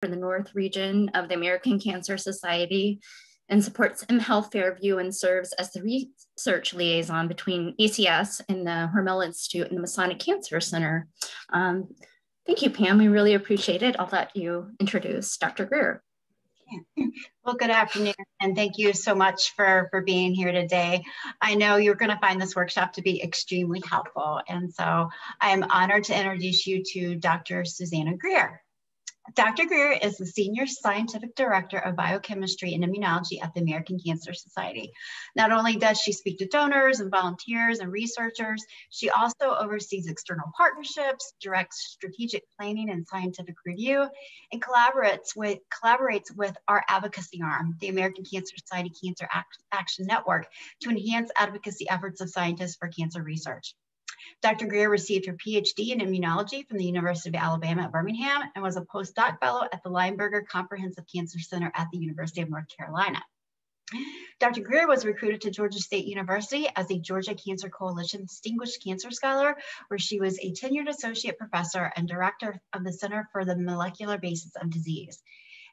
for the North region of the American Cancer Society and supports M Health Fairview and serves as the research liaison between ACS and the Hormel Institute and the Masonic Cancer Center. Um, thank you, Pam. We really appreciate it. I'll let you introduce Dr. Greer. Well, good afternoon, and thank you so much for, for being here today. I know you're going to find this workshop to be extremely helpful, and so I'm honored to introduce you to Dr. Susanna Greer. Dr. Greer is the Senior Scientific Director of Biochemistry and Immunology at the American Cancer Society. Not only does she speak to donors and volunteers and researchers, she also oversees external partnerships, directs strategic planning and scientific review, and collaborates with, collaborates with our advocacy arm, the American Cancer Society Cancer Action Network, to enhance advocacy efforts of scientists for cancer research. Dr. Greer received her PhD in immunology from the University of Alabama at Birmingham and was a postdoc fellow at the Lineberger Comprehensive Cancer Center at the University of North Carolina. Dr. Greer was recruited to Georgia State University as a Georgia Cancer Coalition Distinguished Cancer Scholar, where she was a tenured associate professor and director of the Center for the Molecular Basis of Disease.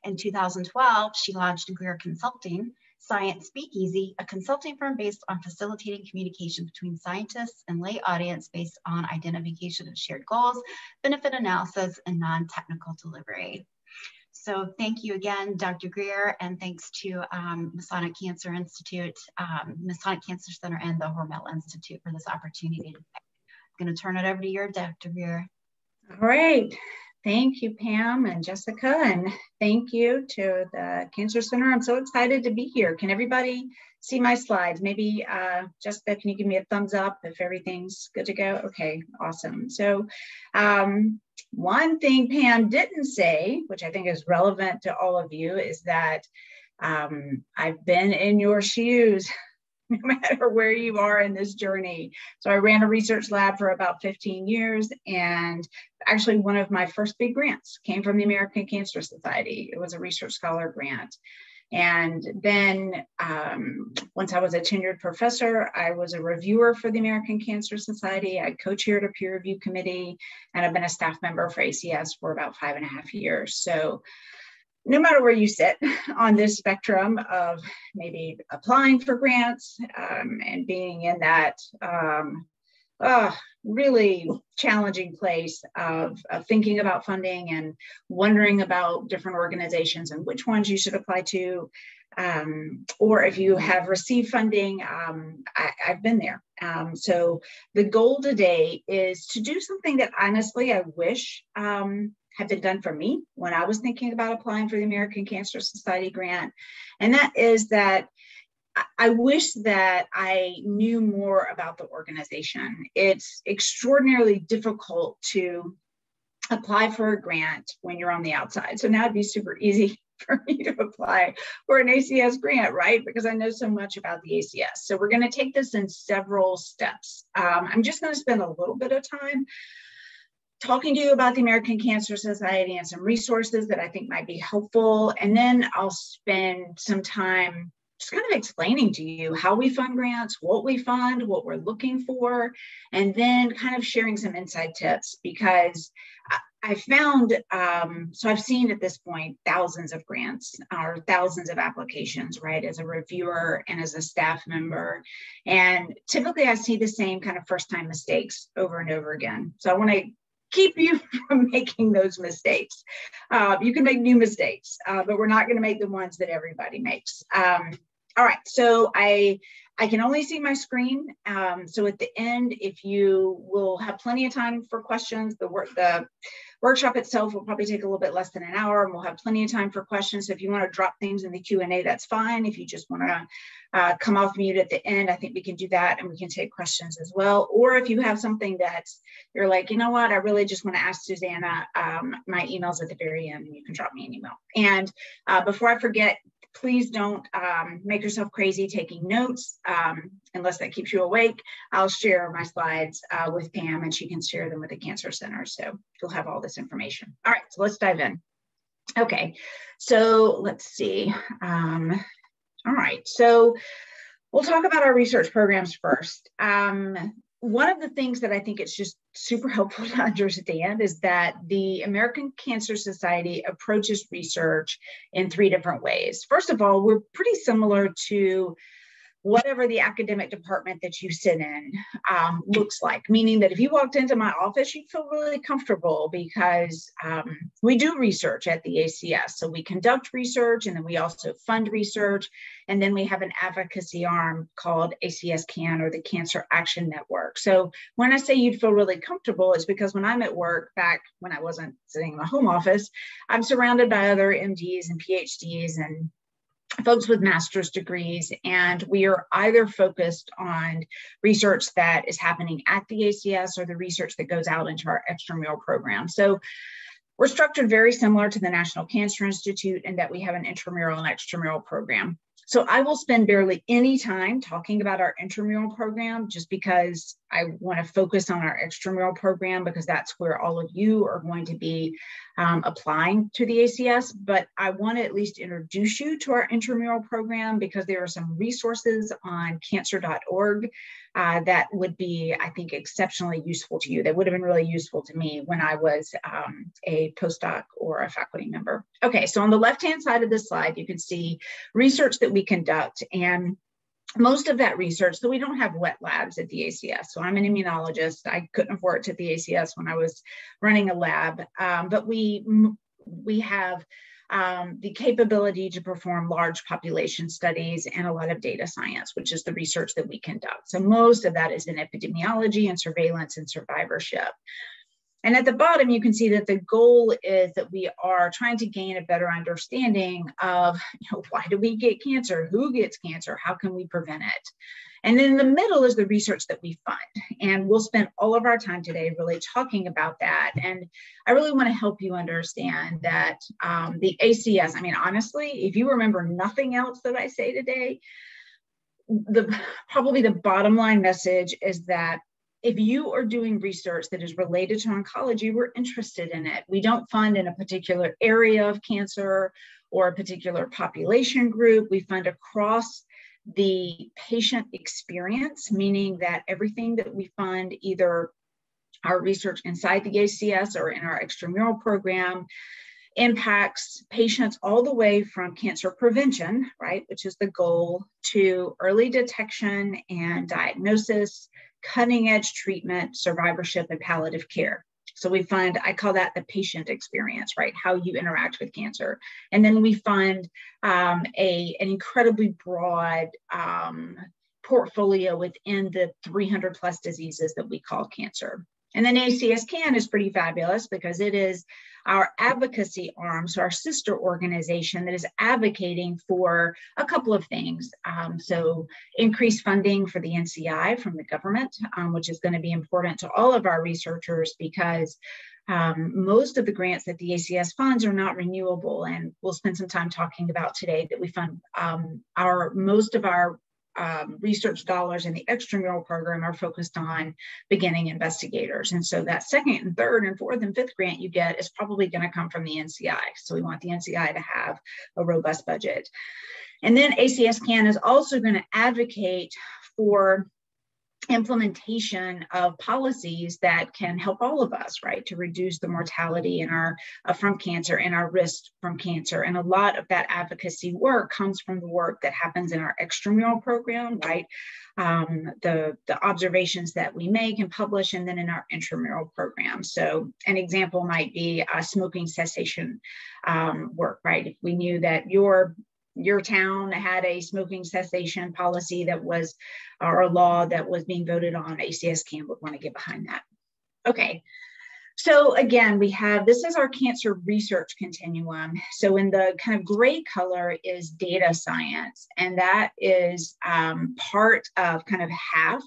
In 2012, she launched Greer Consulting, Science Speakeasy, a consulting firm based on facilitating communication between scientists and lay audience based on identification of shared goals, benefit analysis, and non-technical delivery. So thank you again, Dr. Greer, and thanks to um, Masonic Cancer Institute, um, Masonic Cancer Center, and the Hormel Institute for this opportunity. I'm going to turn it over to you, Dr. Greer. All right. Thank you, Pam and Jessica, and thank you to the Cancer Center. I'm so excited to be here. Can everybody see my slides? Maybe uh, Jessica, can you give me a thumbs up if everything's good to go? Okay, awesome. So um, one thing Pam didn't say, which I think is relevant to all of you, is that um, I've been in your shoes no matter where you are in this journey. So I ran a research lab for about 15 years and actually one of my first big grants came from the American Cancer Society. It was a research scholar grant. And then um, once I was a tenured professor, I was a reviewer for the American Cancer Society. I co-chaired a peer review committee and I've been a staff member for ACS for about five and a half years. So no matter where you sit on this spectrum of maybe applying for grants um, and being in that um, uh, really challenging place of, of thinking about funding and wondering about different organizations and which ones you should apply to. Um, or if you have received funding, um, I, have been there. Um, so the goal today is to do something that honestly I wish um, had been done for me when I was thinking about applying for the American Cancer Society grant. And that is that I wish that I knew more about the organization. It's extraordinarily difficult to apply for a grant when you're on the outside. So now it'd be super easy for me to apply for an ACS grant, right? Because I know so much about the ACS. So we're going to take this in several steps. Um, I'm just going to spend a little bit of time talking to you about the American Cancer Society and some resources that I think might be helpful. And then I'll spend some time just kind of explaining to you how we fund grants, what we fund, what we're looking for, and then kind of sharing some inside tips because I found, um, so I've seen at this point thousands of grants or thousands of applications, right, as a reviewer and as a staff member. And typically I see the same kind of first time mistakes over and over again. So I want to keep you from making those mistakes. Uh, you can make new mistakes, uh, but we're not going to make the ones that everybody makes. Um, all right, so I I can only see my screen. Um, so at the end, if you will have plenty of time for questions, the work the workshop itself will probably take a little bit less than an hour and we'll have plenty of time for questions. So if you want to drop things in the Q&A, that's fine. If you just want to uh, come off mute at the end, I think we can do that and we can take questions as well. Or if you have something that's, you're like, you know what, I really just want to ask Susanna, um, my email's at the very end and you can drop me an email. And uh, before I forget, please don't um, make yourself crazy taking notes um, unless that keeps you awake. I'll share my slides uh, with Pam and she can share them with the Cancer Center. So you'll have all this information. All right, so let's dive in. Okay, so let's see. Um, all right, so we'll talk about our research programs first. Um, one of the things that I think it's just super helpful to understand is that the American Cancer Society approaches research in three different ways. First of all, we're pretty similar to whatever the academic department that you sit in um, looks like. Meaning that if you walked into my office, you'd feel really comfortable because um, we do research at the ACS. So we conduct research and then we also fund research. And then we have an advocacy arm called ACS CAN or the Cancer Action Network. So when I say you'd feel really comfortable, it's because when I'm at work, back when I wasn't sitting in my home office, I'm surrounded by other MDs and PhDs and folks with master's degrees, and we are either focused on research that is happening at the ACS or the research that goes out into our extramural program. So we're structured very similar to the National Cancer Institute in that we have an intramural and extramural program. So I will spend barely any time talking about our intramural program just because I want to focus on our extramural program because that's where all of you are going to be um, applying to the ACS. But I want to at least introduce you to our intramural program because there are some resources on cancer.org uh, that would be, I think, exceptionally useful to you. That would have been really useful to me when I was um, a postdoc or a faculty member. Okay, so on the left-hand side of this slide, you can see research that we conduct. And most of that research, so we don't have wet labs at the ACS. So I'm an immunologist. I couldn't have worked at the ACS when I was running a lab, um, but we we have um, the capability to perform large population studies and a lot of data science, which is the research that we conduct. So most of that is in epidemiology and surveillance and survivorship. And at the bottom, you can see that the goal is that we are trying to gain a better understanding of you know, why do we get cancer? Who gets cancer? How can we prevent it? And then in the middle is the research that we fund. And we'll spend all of our time today really talking about that. And I really want to help you understand that um, the ACS, I mean, honestly, if you remember nothing else that I say today, the probably the bottom line message is that if you are doing research that is related to oncology, we're interested in it. We don't fund in a particular area of cancer or a particular population group. We fund across the patient experience, meaning that everything that we fund, either our research inside the ACS or in our extramural program, impacts patients all the way from cancer prevention, right, which is the goal, to early detection and diagnosis, cutting edge treatment, survivorship, and palliative care. So we find, I call that the patient experience, right? How you interact with cancer. And then we find um, a, an incredibly broad um, portfolio within the 300 plus diseases that we call cancer. And then ACS CAN is pretty fabulous because it is our advocacy arm, so our sister organization that is advocating for a couple of things. Um, so increased funding for the NCI from the government, um, which is going to be important to all of our researchers because um, most of the grants that the ACS funds are not renewable, and we'll spend some time talking about today that we fund um, our most of our um, research dollars in the extramural program are focused on beginning investigators. And so that second and third and fourth and fifth grant you get is probably going to come from the NCI. So we want the NCI to have a robust budget. And then ACS CAN is also going to advocate for implementation of policies that can help all of us right to reduce the mortality in our uh, from cancer and our risk from cancer. And a lot of that advocacy work comes from the work that happens in our extramural program right? Um, the the observations that we make and publish and then in our intramural program. So an example might be uh, smoking cessation um, work right? If we knew that your your town had a smoking cessation policy that was, or law that was being voted on, ACS CAN would want to get behind that. Okay, so again, we have, this is our cancer research continuum. So in the kind of gray color is data science, and that is um, part of kind of half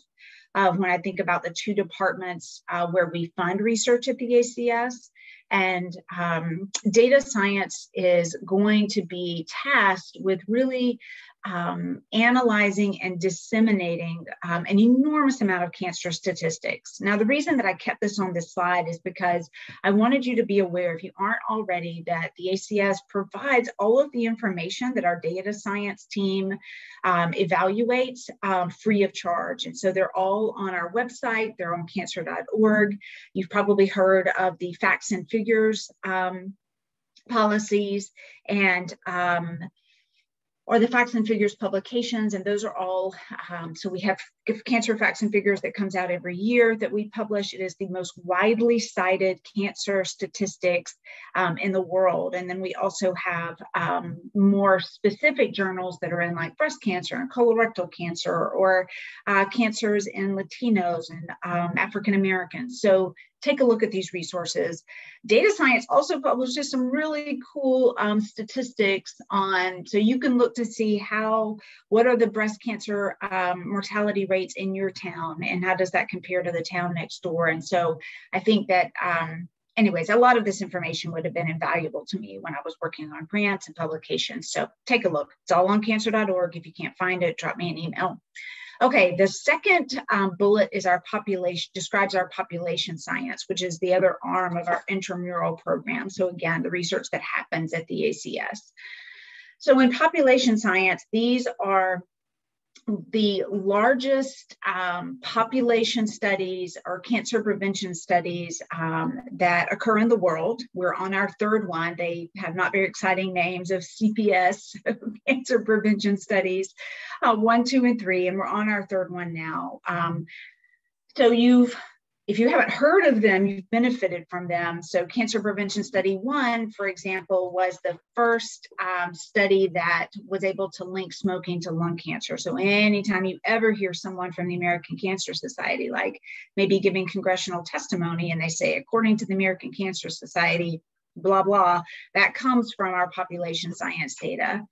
of when I think about the two departments uh, where we fund research at the ACS. And um, data science is going to be tasked with really um, analyzing and disseminating um, an enormous amount of cancer statistics. Now, the reason that I kept this on this slide is because I wanted you to be aware, if you aren't already, that the ACS provides all of the information that our data science team um, evaluates um, free of charge. And so they're all on our website, they're on cancer.org. You've probably heard of the facts and figures um, policies and um, or the facts and figures publications and those are all um, so we have cancer facts and figures that comes out every year that we publish. It is the most widely cited cancer statistics um, in the world. And then we also have um, more specific journals that are in like breast cancer and colorectal cancer or uh, cancers in latinos and um, african americans so take a look at these resources. Data Science also publishes some really cool um, statistics on, so you can look to see how, what are the breast cancer um, mortality rates in your town and how does that compare to the town next door? And so I think that, um, anyways, a lot of this information would have been invaluable to me when I was working on grants and publications. So take a look. It's all on cancer.org. If you can't find it, drop me an email. Okay, the second um, bullet is our population, describes our population science, which is the other arm of our intramural program. So again, the research that happens at the ACS. So in population science, these are the largest um, population studies or cancer prevention studies um, that occur in the world. We're on our third one. They have not very exciting names of CPS, cancer prevention studies, uh, one, two, and three, and we're on our third one now. Um, so you've if you haven't heard of them, you've benefited from them. So, Cancer Prevention Study One, for example, was the first um, study that was able to link smoking to lung cancer. So, anytime you ever hear someone from the American Cancer Society, like maybe giving congressional testimony, and they say, according to the American Cancer Society, blah, blah, that comes from our population science data.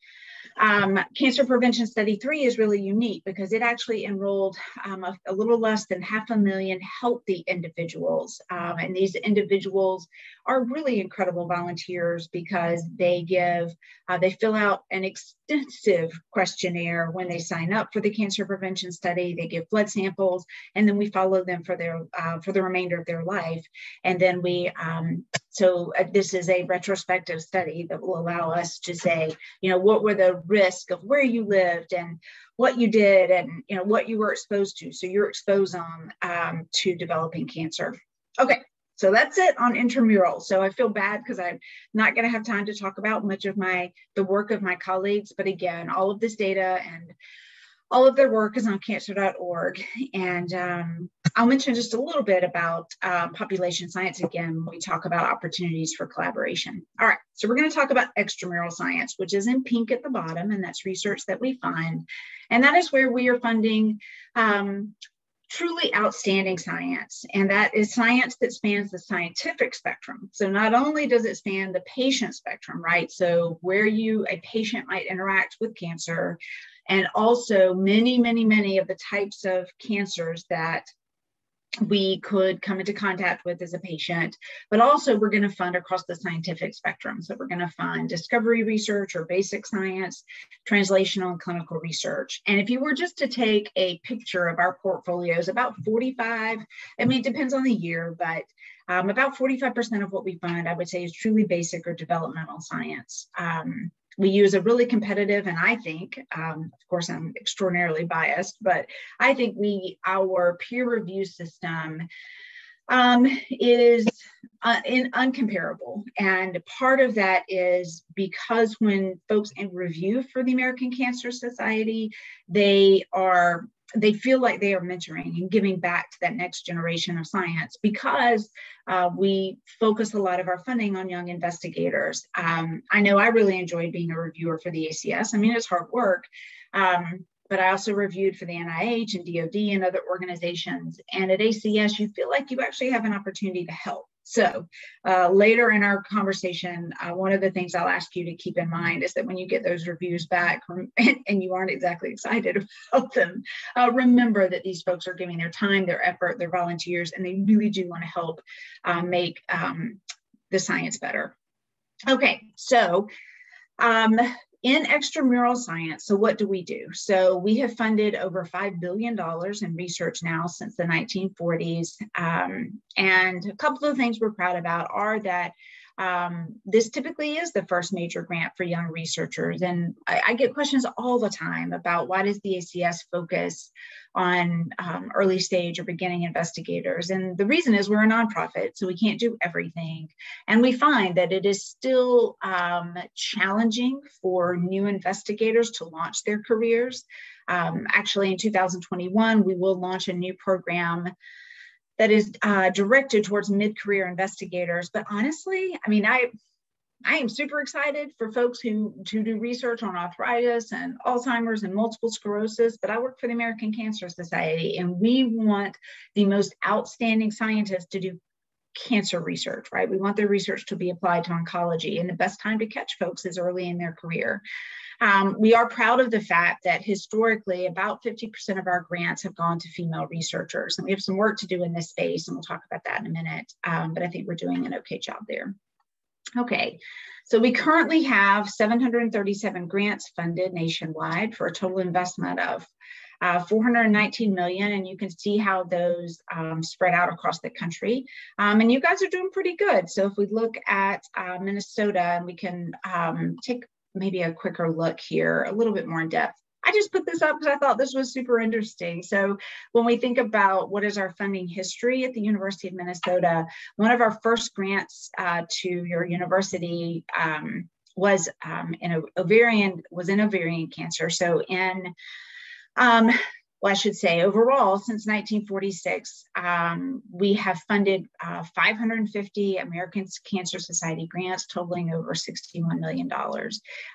Um, Cancer Prevention Study 3 is really unique because it actually enrolled um, a, a, little less than half a million healthy individuals. Um, and these individuals are really incredible volunteers because they give, uh, they fill out an extensive questionnaire when they sign up for the cancer prevention study. They give blood samples and then we follow them for their, uh, for the remainder of their life. And then we, um, so uh, this is a retrospective study that will allow us to say, you know, what were the risk of where you lived and what you did and you know what you were exposed to. So you're exposed on um, to developing cancer. Okay, so that's it on intramural. So I feel bad because I'm not going to have time to talk about much of my the work of my colleagues, but again, all of this data and all of their work is on cancer.org. And um, I'll mention just a little bit about um, population science again when we talk about opportunities for collaboration. All right, so we're going to talk about extramural science, which is in pink at the bottom, and that's research that we find. And that is where we are funding um, truly outstanding science, and that is science that spans the scientific spectrum. So not only does it span the patient spectrum, right? So where you, a patient might interact with cancer, and also many, many, many of the types of cancers that we could come into contact with as a patient, but also we're going to fund across the scientific spectrum. So we're going to fund discovery research or basic science, translational and clinical research. And if you were just to take a picture of our portfolios, about 45, I mean, it depends on the year, but um, about 45% of what we fund, I would say, is truly basic or developmental science. Um, we use a really competitive and i think um, of course i'm extraordinarily biased but i think we our peer review system um, is uh, in, uncomparable. And part of that is because when folks in review for the American Cancer Society, they are they feel like they are mentoring and giving back to that next generation of science because uh, we focus a lot of our funding on young investigators. Um, I know I really enjoyed being a reviewer for the ACS. I mean, it's hard work, um, but I also reviewed for the NIH and DoD and other organizations. And at ACS, you feel like you actually have an opportunity to help. So uh, later in our conversation, uh, one of the things I'll ask you to keep in mind is that when you get those reviews back and, and you aren't exactly excited about them, uh, remember that these folks are giving their time, their effort, their volunteers, and they really do want to help uh, make um, the science better. Okay, so um, in extramural science, so what do we do? So we have funded over $5 billion in research now since the 1940s. Um, and a couple of things we're proud about are that um, this typically is the first major grant for young researchers. And I, I, get questions all the time about why does the ACS focus on um, early stage or beginning investigators? And the reason is we're a nonprofit, so we can't do everything. And we find that it is still um, challenging for new investigators to launch their careers. Um, actually, in 2021, we will launch a new program that is uh, directed towards mid-career investigators. But honestly, I mean, I I am super excited for folks who to do research on arthritis and Alzheimer's and multiple sclerosis. But I work for the American Cancer Society, and we want the most outstanding scientists to do cancer research, right? We want their research to be applied to oncology, and the best time to catch folks is early in their career. Um, we are proud of the fact that historically about 50% of our grants have gone to female researchers. And we have some work to do in this space, and we'll talk about that in a minute. Um, but I think we're doing an okay job there. Okay, so we currently have 737 grants funded nationwide for a total investment of uh, 419 million, and you can see how those um, spread out across the country. Um, and you guys are doing pretty good. So if we look at uh, Minnesota, and we can um, take maybe a quicker look here, a little bit more in depth. I just put this up because I thought this was super interesting. So when we think about what is our funding history at the University of Minnesota, one of our first grants uh, to your university um, was um, in ovarian was in ovarian cancer. So in um, well, I should say overall, since 1946, um, we have funded uh, 550 American Cancer Society grants totaling over $61 million.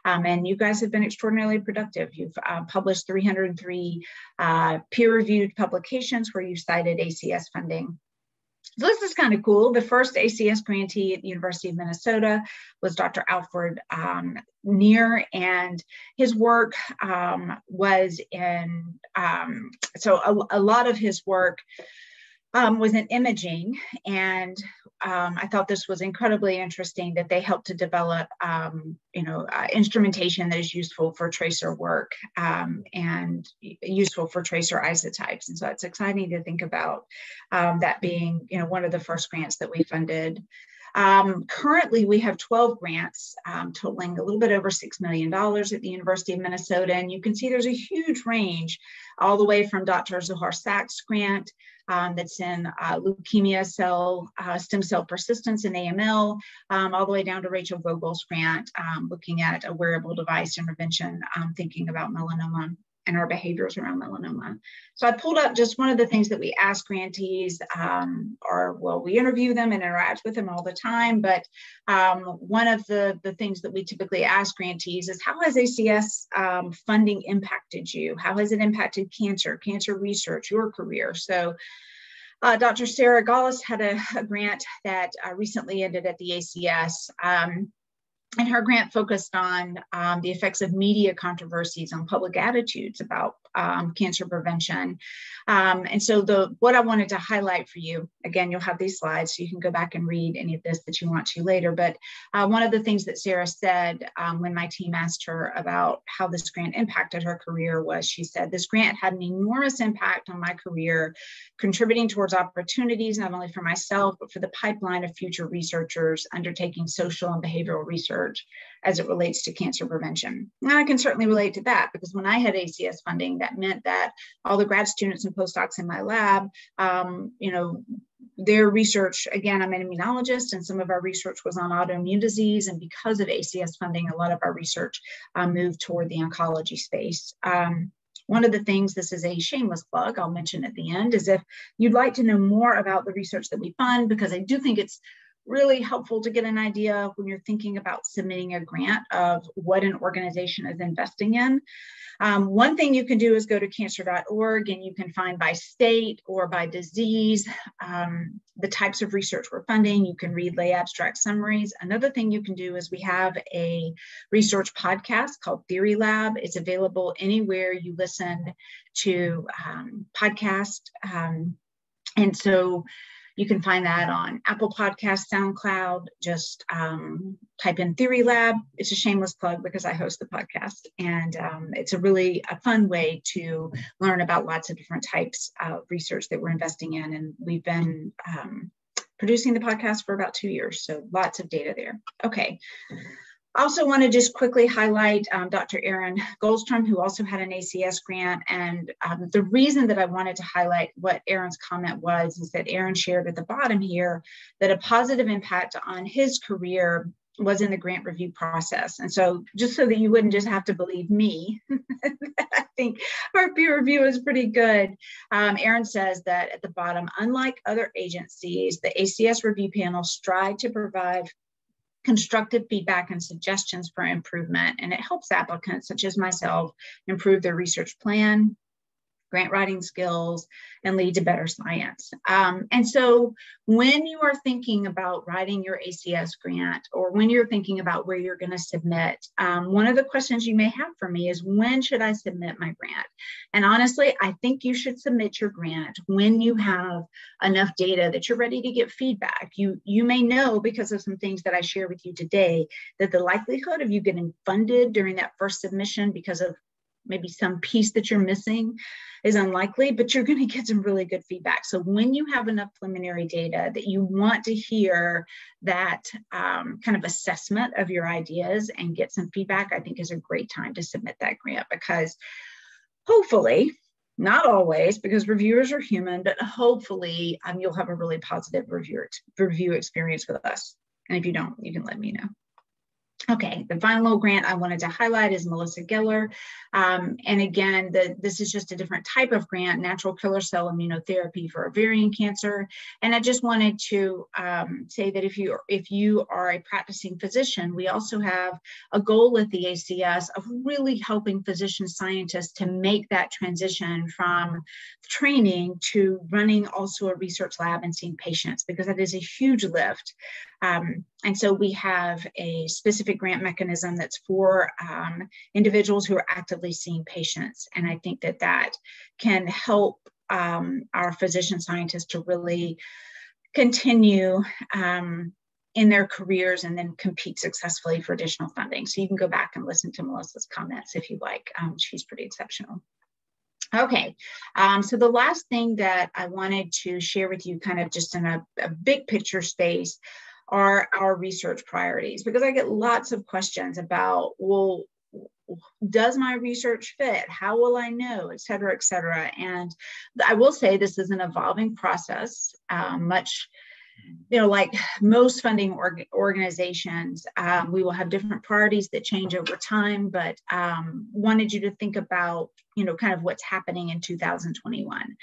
Um, and you guys have been extraordinarily productive. You've uh, published 303 uh, peer-reviewed publications where you cited ACS funding. So this is kind of cool. The first ACS grantee at the University of Minnesota was Dr. Alfred um, Nier, and his work um, was in, um, so a, a, lot of his work um, was in imaging. And um, I thought this was incredibly interesting that they helped to develop, um, you know, uh, instrumentation that is useful for tracer work um, and useful for tracer isotypes. And so it's exciting to think about um, that being, you know, one of the first grants that we funded. Um, currently, we have 12 grants um, totaling a little bit over $6 million at the University of Minnesota. And you can see there's a huge range all the way from Dr. Zohar Sachs grant um, that's in uh, leukemia cell, uh, stem cell persistence in AML, um, all the way down to Rachel Vogel's grant, um, looking at a wearable device intervention, um, thinking about melanoma and our behaviors around melanoma. So I pulled up just one of the things that we ask grantees, um, or well, we interview them and interact with them all the time. But um, one of the, the things that we typically ask grantees is how has ACS um, funding impacted you? How has it impacted cancer, cancer research, your career? So uh, Dr. Sarah Gollust had a, a grant that uh, recently ended at the ACS. Um, and her grant focused on um, the effects of media controversies on public attitudes about um, cancer prevention. Um, and so the what I wanted to highlight for you, again, you'll have these slides, so you can go back and read any of this that you want to later. But uh, one of the things that Sarah said um, when my team asked her about how this grant impacted her career was she said, this grant had an enormous impact on my career, contributing towards opportunities, not only for myself, but for the pipeline of future researchers undertaking social and behavioral research as it relates to cancer prevention. And I can certainly relate to that because when I had ACS funding, that meant that all the grad students and postdocs in my lab, um, you know, their research, again, I'm an immunologist, and some of our research was on autoimmune disease. And because of ACS funding, a lot of our research um, moved toward the oncology space. Um, one of the things, this is a shameless plug, I'll mention at the end, is if you'd like to know more about the research that we fund, because I do think it's really helpful to get an idea when you're thinking about submitting a grant of what an organization is investing in. Um, one thing you can do is go to cancer.org and you can find by state or by disease um, the types of research we're funding. You can read lay abstract summaries. Another thing you can do is we have a research podcast called Theory Lab. It's available anywhere you listen to um, podcast. Um, and so You can find that on Apple Podcast, SoundCloud. Just um, type in Theory Lab. It's a shameless plug because I host the podcast, and um, it's a really a fun way to learn about lots of different types of research that we're investing in. And we've been um, producing the podcast for about two years, so lots of data there. Okay. Also want to just quickly highlight um, Dr. Aaron Goldstrohm, who also had an ACS grant. And um, the reason that I wanted to highlight what Aaron's comment was is that Aaron shared at the bottom here that a positive impact on his career was in the grant review process. And so just so that you wouldn't just have to believe me, I think our peer review is pretty good. Um, Aaron says that at the bottom, unlike other agencies, the ACS review panel strive to provide constructive feedback and suggestions for improvement, and it helps applicants such as myself improve their research plan, grant writing skills, and lead to better science. Um, and so when you are thinking about writing your ACS grant or when you're thinking about where you're going to submit, um, one of the questions you may have for me is when should I submit my grant? And honestly, I think you should submit your grant when you have enough data that you're ready to get feedback. You, you may know because of some things that I share with you today that the likelihood of you getting funded during that first submission because of maybe some piece that you're missing is unlikely, but you're going to get some really good feedback. So when you have enough preliminary data that you want to hear that um, kind of assessment of your ideas and get some feedback, I think is a great time to submit that grant because hopefully, not always because reviewers are human, but hopefully um, you'll have a really positive review, review experience with us. And if you don't, you can let me know. Okay, the final grant I wanted to highlight is Melissa Geller. Um, and again, the, this is just a different type of grant, natural killer cell immunotherapy for ovarian cancer. And I just wanted to um, say that if you, if you are a practicing physician, we also have a goal at the ACS of really helping physician scientists to make that transition from training to running also a research lab and seeing patients, because that is a huge lift. Um, and so we have a specific grant mechanism that's for um, individuals who are actively seeing patients. And I think that that can help um, our physician scientists to really continue um, in their careers and then compete successfully for additional funding. So you can go back and listen to Melissa's comments if you like. Um, she's pretty exceptional. Okay, um, so the last thing that I wanted to share with you, kind of just in a, a big picture space, are our research priorities because I get lots of questions about, well, does my research fit? How will I know, et cetera, et cetera. And I will say this is an evolving process, um, much, you know, like most funding org organizations, um, we will have different priorities that change over time, but um, wanted you to think about, you know, kind of what's happening in 2021.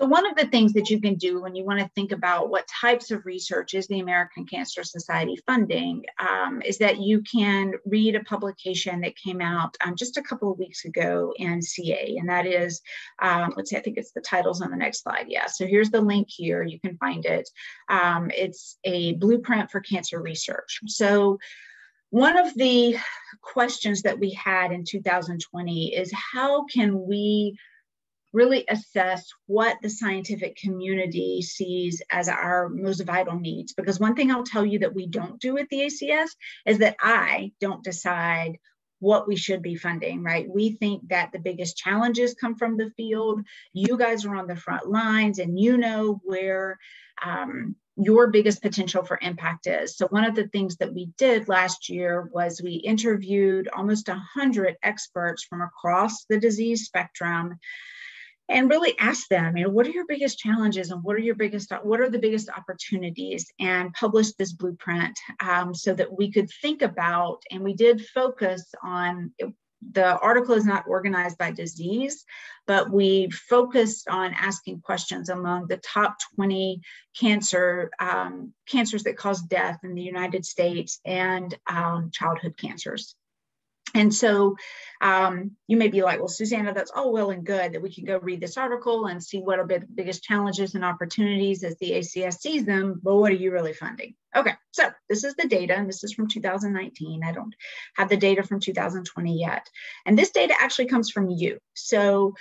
So one of the things that you can do when you want to think about what types of research is the American Cancer Society funding um, is that you can read a publication that came out um, just a couple of weeks ago in CA, and that is, um, let's see, I think it's the titles on the next slide. Yeah, so here's the link here. You can find it. Um, it's a blueprint for cancer research. So one of the questions that we had in 2020 is how can we really assess what the scientific community sees as our most vital needs. Because one thing I'll tell you that we don't do at the ACS is that I don't decide what we should be funding, right? We think that the biggest challenges come from the field. You guys are on the front lines and you know where um, your biggest potential for impact is. So one of the things that we did last year was we interviewed almost 100 experts from across the disease spectrum and really ask them you know what are your biggest challenges and what are your biggest what are the biggest opportunities and publish this blueprint um, so that we could think about and we did focus on the article is not organized by disease, but we focused on asking questions among the top 20 cancer um, cancers that cause death in the United States and um, childhood cancers. And so um, you may be like, well, Susanna, that's all well and good that we can go read this article and see what are the biggest challenges and opportunities as the ACS sees them, but what are you really funding? Okay, so this is the data, and this is from 2019. I don't have the data from 2020 yet. And this data actually comes from you. So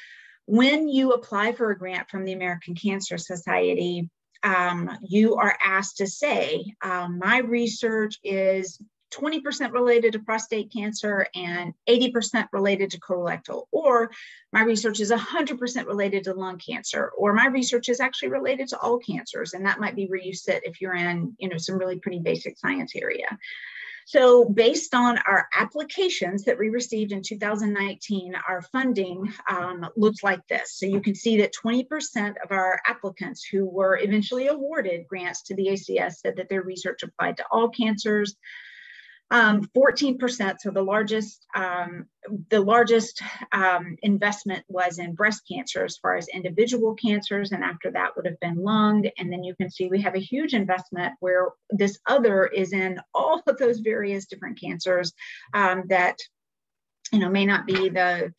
when you apply for a grant from the American Cancer Society, um, you are asked to say, um, my research is 20% related to prostate cancer and 80% related to colorectal, or my research is 100% related to lung cancer, or my research is actually related to all cancers. And that might be where you sit if you're in, you know, some really pretty basic science area. So based on our applications that we received in 2019, our funding um, looks like this. So you can see that 20% of our applicants who were eventually awarded grants to the ACS said that their research applied to all cancers. Um, 14%, so the largest, um, the largest um, investment was in breast cancer as far as individual cancers, and after that would have been lung. And then you can see we have a huge investment where this other is in all of those various different cancers um, that, you know, may not be the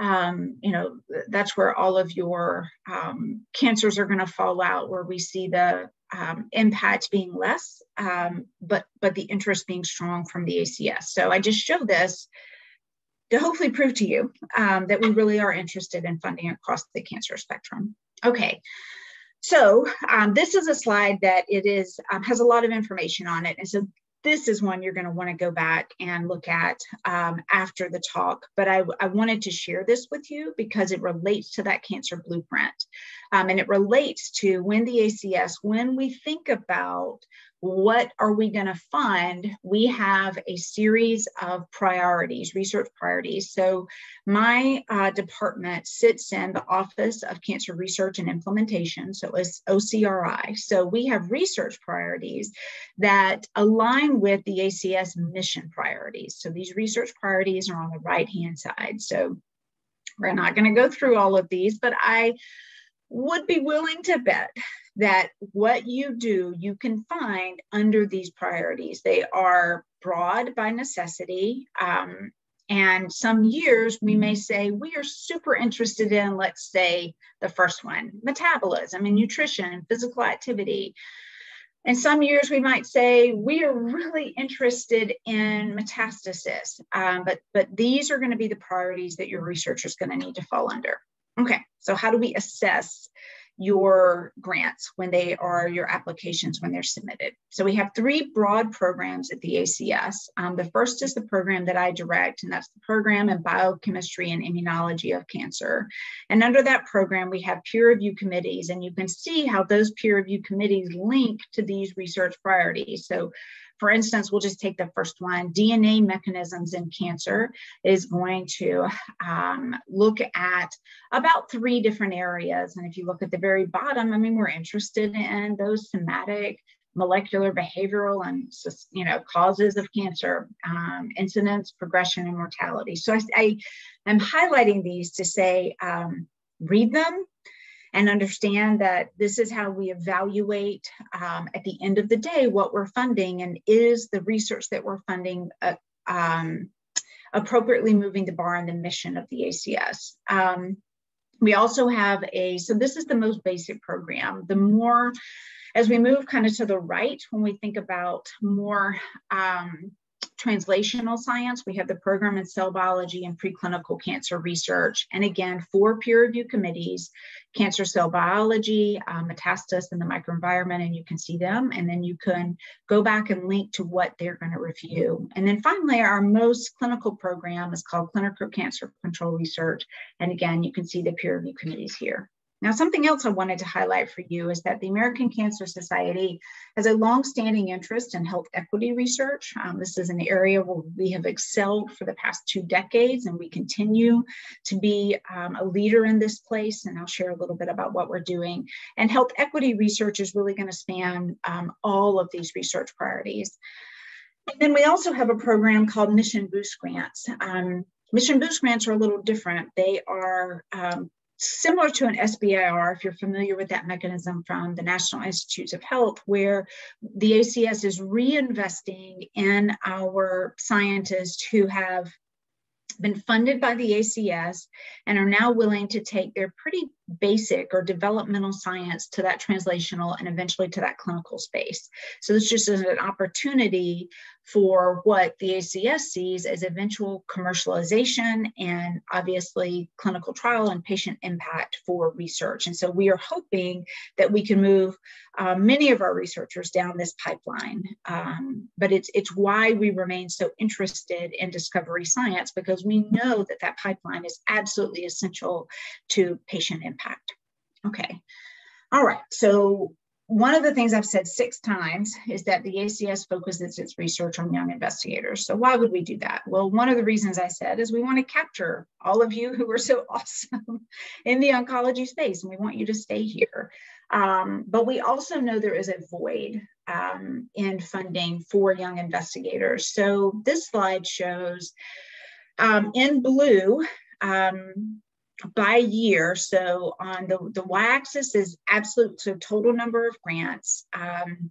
um, you know, that's where all of your um, cancers are going to fall out, where we see the um, impact being less, um, but but the interest being strong from the ACS. So I just show this to hopefully prove to you um, that we really are interested in funding across the cancer spectrum. Okay. So um, this is a slide that it is um, has a lot of information on it, and so this is one you're going to want to go back and look at um, after the talk. But I, I, wanted to share this with you because it relates to that cancer blueprint. Um, and it relates to when the ACS, when we think about what are we going to fund? We have a series of priorities, research priorities. So, my uh, department sits in the Office of Cancer Research and Implementation, so it's OCRI. So, we have research priorities that align with the ACS mission priorities. So, these research priorities are on the right hand side. So, we're not going to go through all of these, but I would be willing to bet that what you do, you can find under these priorities. They are broad by necessity. Um, and some years we may say we are super interested in, let's say, the first one metabolism and nutrition and physical activity. And some years we might say we are really interested in metastasis, um, but, but these are going to be the priorities that your research is going to need to fall under. Okay, so how do we assess your grants when they are your applications when they're submitted. So we have three broad programs at the ACS. Um, the first is the program that I direct, and that's the program in biochemistry and immunology of cancer. And under that program, we have peer review committees, and you can see how those peer review committees link to these research priorities. So for instance, we'll just take the first one DNA mechanisms in cancer is going to um, look at about three different areas. And if you look at the very bottom, I mean, we're interested in those somatic molecular behavioral and you know causes of cancer um, incidence progression and mortality so I, I am highlighting these to say um, read them and understand that this is how we evaluate um, at the end of the day what we're funding and is the research that we're funding uh, um, appropriately moving the bar on the mission of the ACS. Um, we also have a, so this is the most basic program. The more, as we move kind of to the right, when we think about more um, translational science. We have the program in cell biology and preclinical cancer research. And again, four peer review committees, cancer cell biology, uh, metastasis, and the microenvironment, and you can see them. And then you can go back and link to what they're going to review. And then finally, our most clinical program is called Clinical Cancer Control Research. And again, you can see the peer review committees here. Now, something else I wanted to highlight for you is that the American Cancer Society has a long-standing interest in health equity research. Um, this is an area where we have excelled for the past two decades, and we continue to be um, a leader in this place. And I'll share a little bit about what we're doing. And health equity research is really going to span um, all of these research priorities. And then we also have a program called Mission Boost Grants. Um, Mission Boost grants are a little different. They are um, similar to an SBIR, if you're familiar with that mechanism from the National Institutes of Health, where the ACS is reinvesting in our scientists who have been funded by the ACS and are now willing to take their pretty basic or developmental science to that translational and eventually to that clinical space. So this just is an opportunity for what the ACS sees as eventual commercialization and obviously clinical trial and patient impact for research. And so we are hoping that we can move uh, many of our researchers down this pipeline. Um, but it's, it's why we remain so interested in discovery science because we know that that pipeline is absolutely essential to patient impact. Okay. All right. So one of the things I've said six times is that the ACS focuses its research on young investigators. So why would we do that? Well, one of the reasons I said is we want to capture all of you who are so awesome in the oncology space, and we want you to stay here. Um, but we also know there is a void um, in funding for young investigators. So this slide shows um, in blue, um, by year. So on the, the y-axis is absolute, so total number of grants. Um,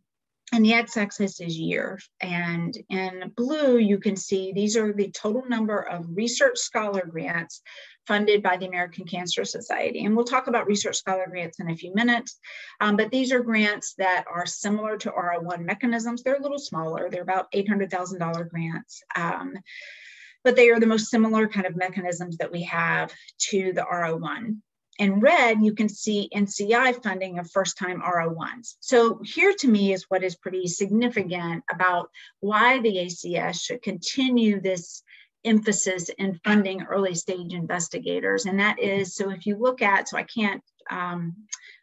and the x-axis is year. And in blue, you can see these are the total number of research scholar grants funded by the American Cancer Society. And we'll talk about research scholar grants in a few minutes, um, but these are grants that are similar to R01 mechanisms. They're a little smaller. They're about $800,000 grants. Um, but they are the most similar kind of mechanisms that we have to the R01. In red, you can see NCI funding of first time R01s. So here to me is what is pretty significant about why the ACS should continue this emphasis in funding early stage investigators. And that is, so if you look at, so I can't um,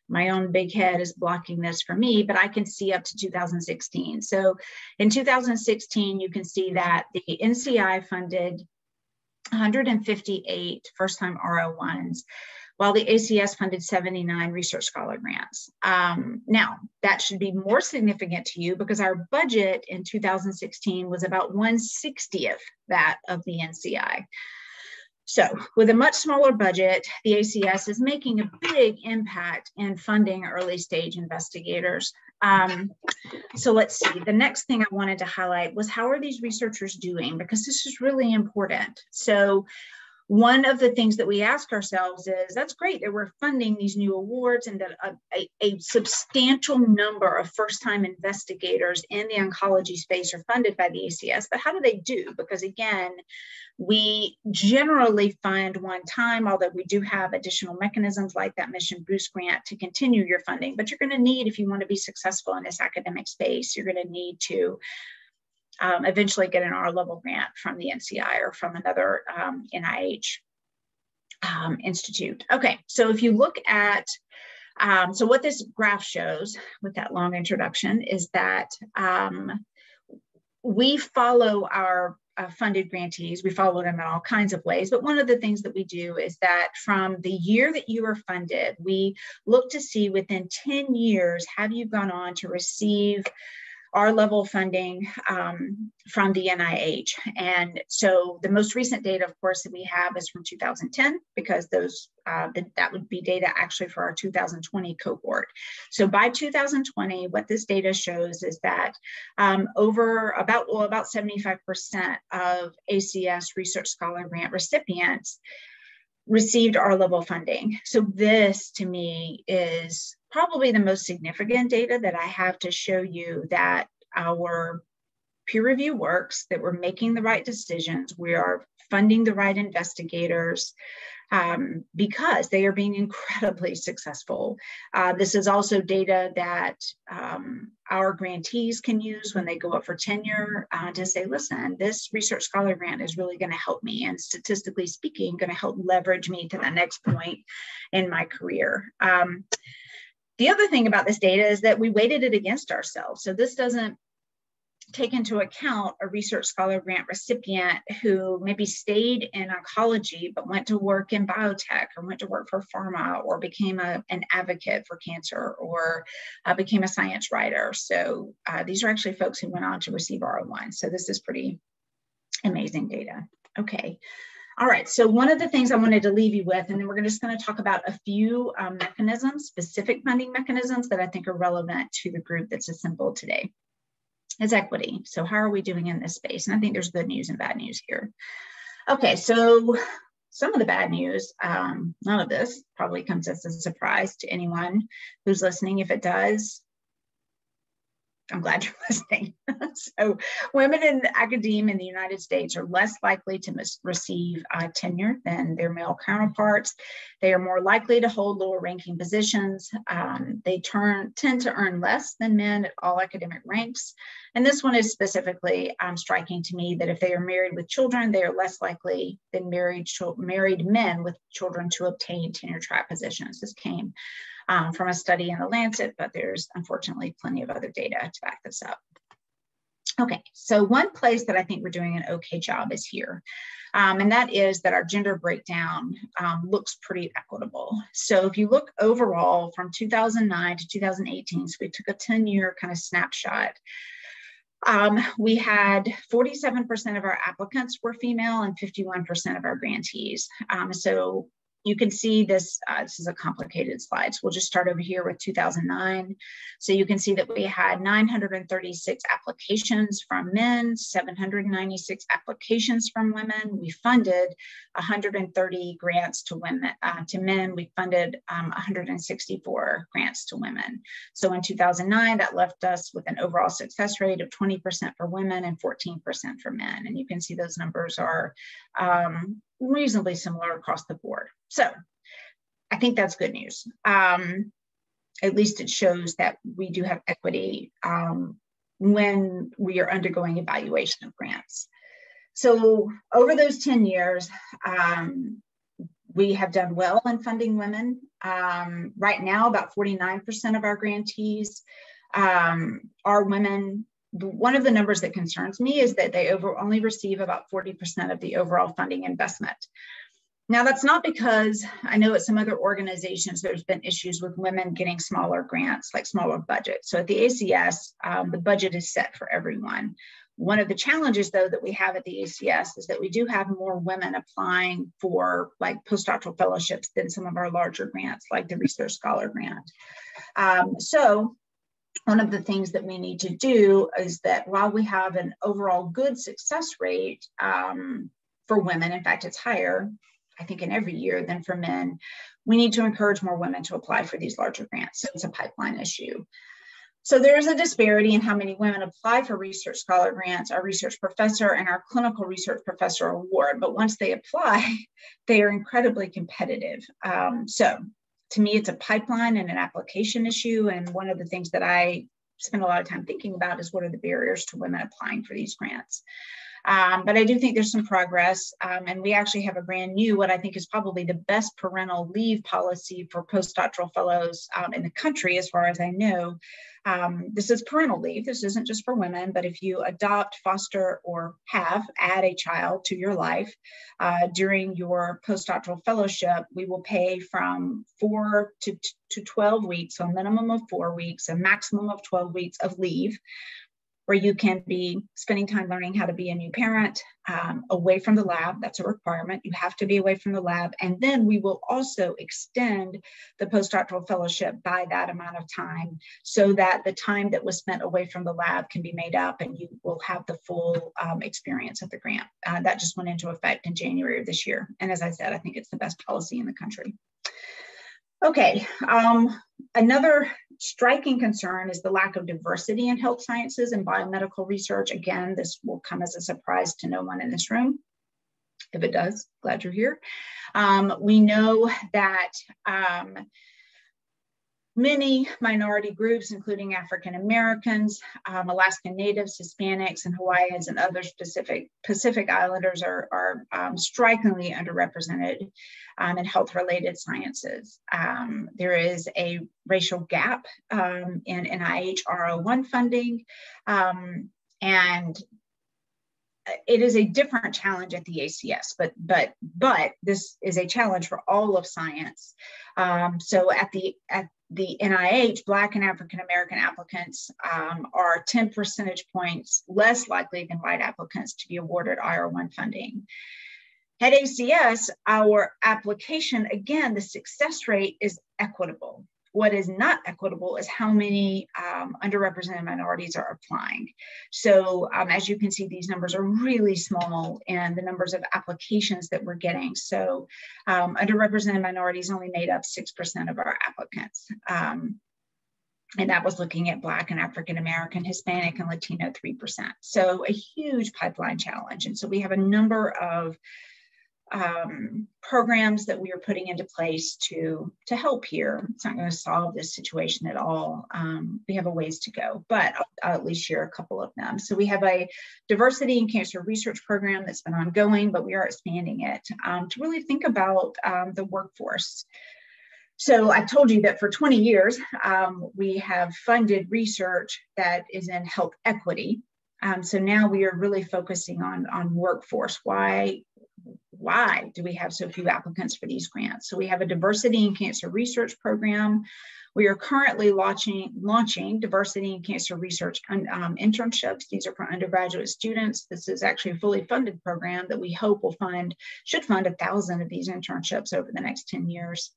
my own big head is blocking this for me, but I can see up to 2016. So in 2016, you can see that the NCI funded 158 first time R01s, while the ACS funded 79 research scholar grants. Um, now, that should be more significant to you because our budget in 2016 was about 160th that of the NCI. So, with a much smaller budget, the ACS is making a big impact in funding early stage investigators. Um, so, let's see. The next thing I wanted to highlight was how are these researchers doing? Because this is really important. So, one of the things that we ask ourselves is that's great that we're funding these new awards and that a, a, a substantial number of first time investigators in the oncology space are funded by the ACS, but how do they do? Because again, we generally fund one time, although we do have additional mechanisms like that Mission Boost grant to continue your funding. But you're going to need, if you want to be successful in this academic space, you're going to need to um, eventually get an R level grant from the NCI or from another um, NIH um, institute. Okay, so if you look at, um, so what this graph shows with that long introduction is that um, we follow our uh, funded grantees. We follow them in all kinds of ways. But one of the things that we do is that from the year that you were funded, we look to see within 10 years, have you gone on to receive R level of funding um, from the NIH. And so the most recent data, of course, that we have is from 2010, because those uh, that would be data actually for our 2020 cohort. So by 2020, what this data shows is that um, over about, well, about 75% of ACS Research Scholar Grant recipients received R level funding. So this to me is probably the most significant data that I have to show you that our peer review works, that we're making the right decisions, we are funding the right investigators um, because they are being incredibly successful. Uh, this is also data that um, our grantees can use when they go up for tenure uh, to say, listen, this research scholar grant is really going to help me and statistically speaking, going to help leverage me to the next point in my career. Um, the other thing about this data is that we weighted it against ourselves. So this doesn't take into account a research scholar grant recipient who maybe stayed in oncology but went to work in biotech or went to work for pharma or became a, an advocate for cancer or uh, became a science writer. So uh, these are actually folks who went on to receive R01. So this is pretty amazing data. Okay. All right, so one of the things I wanted to leave you with, and then we're just going to talk about a few um, mechanisms, specific funding mechanisms that I think are relevant to the group that's assembled today, is equity. So how are we doing in this space? And I think there's good news and bad news here. Okay, so some of the bad news, um, none of this probably comes as a surprise to anyone who's listening. If it does, I'm glad you're listening. so, women in academia in the United States are less likely to mis- receive uh, tenure than their male counterparts. They are more likely to hold lower ranking positions. Um, they turn, tend to earn less than men at all academic ranks. And this one is specifically um, striking to me that if they are married with children, they are less likely than married, married men with children to obtain tenure track positions. This came um, from a study in the Lancet, but there's unfortunately plenty of other data to back this up. Okay, so one place that I think we're doing an okay job is here. Um, and that is that our gender breakdown um, looks pretty equitable. So if you look overall from 2009 to 2018, so we took a 10 year kind of snapshot, um, we had 47% of our applicants were female and 51% of our grantees. Um, so you can see this, uh, this is a complicated slide. So we'll just start over here with 2009. So you can see that we had 936 applications from men, 796 applications from women. We funded 130 grants to women, uh, to men. We funded um, 164 grants to women. So in 2009, that left us with an overall success rate of 20% for women and 14% for men. And you can see those numbers are um, reasonably similar across the board. So I think that's good news. Um, at least it shows that we do have equity um, when we are undergoing evaluation of grants. So over those 10 years, um, we have done well in funding women. Um, right now, about 49% of our grantees um, are women one of the numbers that concerns me is that they over only receive about 40% of the overall funding investment. Now, that's not because I know at some other organizations there's been issues with women getting smaller grants, like smaller budgets. So at the ACS, um, the budget is set for everyone. One of the challenges, though, that we have at the ACS is that we do have more women applying for like postdoctoral fellowships than some of our larger grants, like the Research Scholar Grant. Um, so one of the things that we need to do is that while we have an overall good success rate um, for women, in fact, it's higher, I think, in every year than for men, we need to encourage more women to apply for these larger grants. So it's a pipeline issue. So there is a disparity in how many women apply for research scholar grants, our research professor and our clinical research professor award. But once they apply, they are incredibly competitive. Um, so to me, it's a pipeline and an application issue. And one of the things that I spend a lot of time thinking about is what are the barriers to women applying for these grants. Um, but I do think there's some progress. Um, and we actually have a brand new, what I think is probably the best parental leave policy for postdoctoral fellows um, in the country, as far as I know. Um, this is parental leave. This isn't just for women, but if you adopt, foster, or have add a child to your life uh, during your postdoctoral fellowship, we will pay from four to, to 12 weeks, so a minimum of four weeks, a maximum of 12 weeks of leave where you can be spending time learning how to be a new parent um, away from the lab. That's a requirement. You have to be away from the lab. And then we will also extend the postdoctoral fellowship by that amount of time so that the time that was spent away from the lab can be made up and you will have the full um, experience of the grant. Uh, that just went into effect in January of this year. And as I said, I think it's the best policy in the country. Okay, um, another striking concern is the lack of diversity in health sciences and biomedical research. Again, this will come as a surprise to no one in this room. If it does, glad you're here. Um, we know that um, Many minority groups, including African Americans, um, Alaskan Natives, Hispanics, and Hawaiians, and other specific Pacific Islanders, are, are um, strikingly underrepresented um, in health related sciences. Um, there is a racial gap um, in NIH R01 funding. Um, and it is a different challenge at the ACS, but but but this is a challenge for all of science. Um, so at the at the NIH, Black and African American applicants um, are 10 percentage points less likely than white applicants to be awarded IR1 funding. At ACS, our application, again, the success rate is equitable. What is not equitable is how many um, underrepresented minorities are applying. So um, as you can see, these numbers are really small and the numbers of applications that we're getting. So um, underrepresented minorities only made up 6% of our applicants. Um, and that was looking at Black and African American, Hispanic, and Latino 3%. So a huge pipeline challenge. And so we have a number of um, programs that we are putting into place to, to help here. It's not going to solve this situation at all. Um, we have a ways to go, but I'll, I'll, at least share a couple of them. So we have a diversity in cancer research program that's been ongoing, but we are expanding it um, to really think about um, the workforce. So I've told you that for 20 years, um, we have funded research that is in health equity. Um, so now we are really focusing on, on workforce. Why, why do we have so few applicants for these grants? So we have a diversity in cancer research program. We are currently launching, launching diversity in cancer research um, internships. These are for undergraduate students. This is actually a fully funded program that we hope will fund, should fund a thousand of these internships over the next 10 years.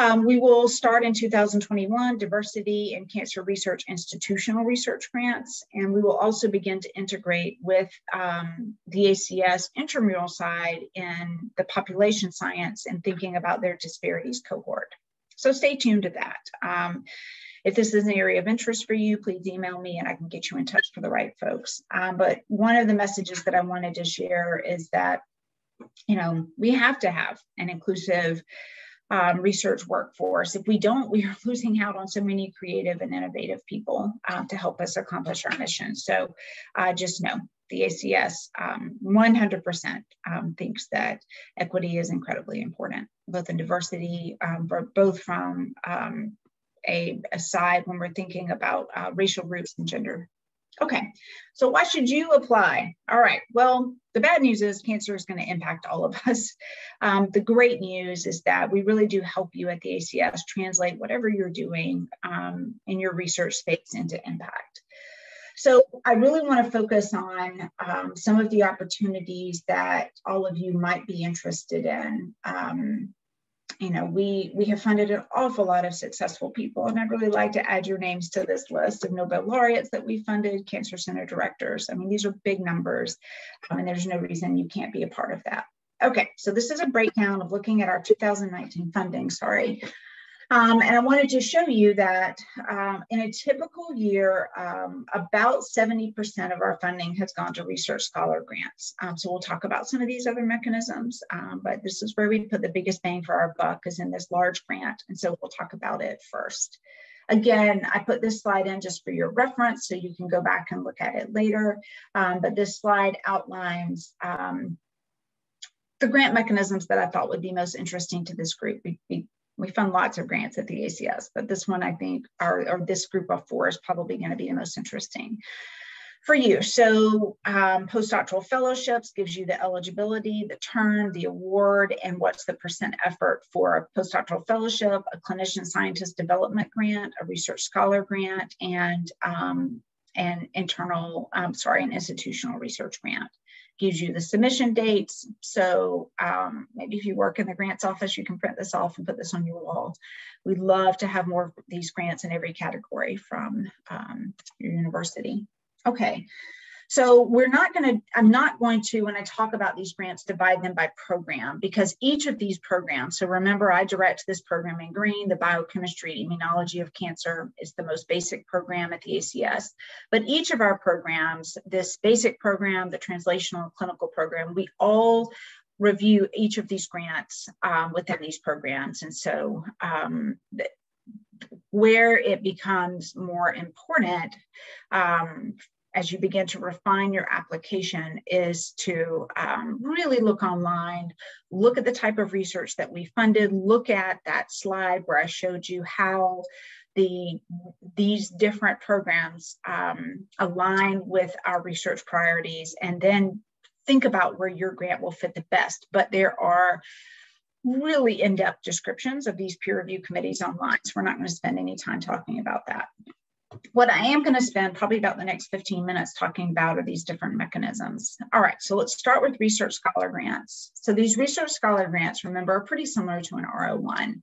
Um, we will start in 2021 diversity and cancer research institutional research grants, and we will also begin to integrate with um, the ACS intramural side in the population science and thinking about their disparities cohort. So stay tuned to that. Um, if this is an area of interest for you, please email me and I can get you in touch for the right folks. Um, but one of the messages that I wanted to share is that, you know, we have to have an inclusive um, research workforce. If we don't, we are losing out on so many creative and innovative people uh, to help us accomplish our mission. So uh, just know the ACS um, 100% um, thinks that equity is incredibly important, both in diversity, um, both from um, a, a, side when we're thinking about uh, racial groups and gender Okay, so why should you apply? All right, well, the bad news is cancer is going to impact all of us. Um, the great news is that we really do help you at the ACS translate whatever you're doing um, in your research space into impact. So I really want to focus on um, some of the opportunities that all of you might be interested in. Um, you know, we we have funded an awful lot of successful people, and I'd really like to add your names to this list of Nobel laureates that we funded, cancer center directors. I mean, these are big numbers, um, and there's no reason you can't be a part of that. Okay, so this is a breakdown of looking at our 2019 funding. Sorry, um, and I wanted to show you that um, in a typical year, um, about 70% of our funding has gone to research scholar grants. Um, so we'll talk about some of these other mechanisms, um, but this is where we put the biggest bang for our buck is in this large grant. And so we'll talk about it first. Again, I put this slide in just for your reference, so you can go back and look at it later. Um, but this slide outlines the grant mechanisms that I thought would be most interesting to this group. We, we we fund lots of grants at the ACS, but this one I think, or, or this group of four is probably going to be the most interesting for you. So um, postdoctoral fellowships gives you the eligibility, the term, the award, and what's the percent effort for a postdoctoral fellowship, a clinician scientist development grant, a research scholar grant, and um, an internal, um, sorry, an institutional research grant gives you the submission dates. So um, maybe if you work in the grants office, you can print this off and put this on your wall. We'd love to have more of these grants in every category from um, your university. Okay, so we're not going to, I'm not going to, when I talk about these grants, divide them by program because each of these programs, so remember I direct this program in green, the biochemistry immunology of cancer is the most basic program at the ACS. But each of our programs, this basic program, the translational clinical program, we all review each of these grants um, within these programs. And so um, where it becomes more important um, as you begin to refine your application is to um, really look online, look at the type of research that we funded, look at that slide where I showed you how the these different programs um, align with our research priorities and then think about where your grant will fit the best. But there are really in-depth descriptions of these peer review committees online. So we're not going to spend any time talking about that what I am going to spend probably about the next 15 minutes talking about are these different mechanisms. All right, so let's start with research scholar grants. So these research scholar grants, remember, are pretty similar to an R01.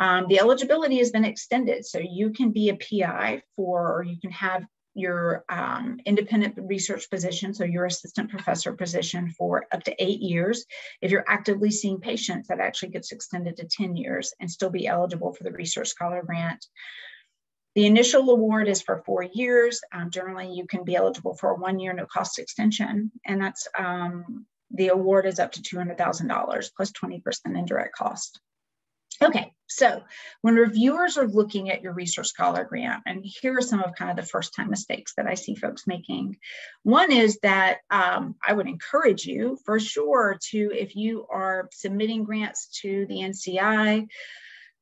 Um, the eligibility has been extended, so you can be a PI for, or you can have your um, independent research position, so your assistant professor position for up to eight years. If you're actively seeing patients, that actually gets extended to 10 years and still be eligible for the research scholar grant. The initial award is for four years. Um, generally, you can be eligible for a one year no cost extension, and that's um, the award is up to $200,000 plus 20% indirect cost. Okay, so when reviewers are looking at your research scholar grant, and here are some of kind of the first time mistakes that I see folks making. One is that um, I would encourage you for sure to, if you are submitting grants to the NCI,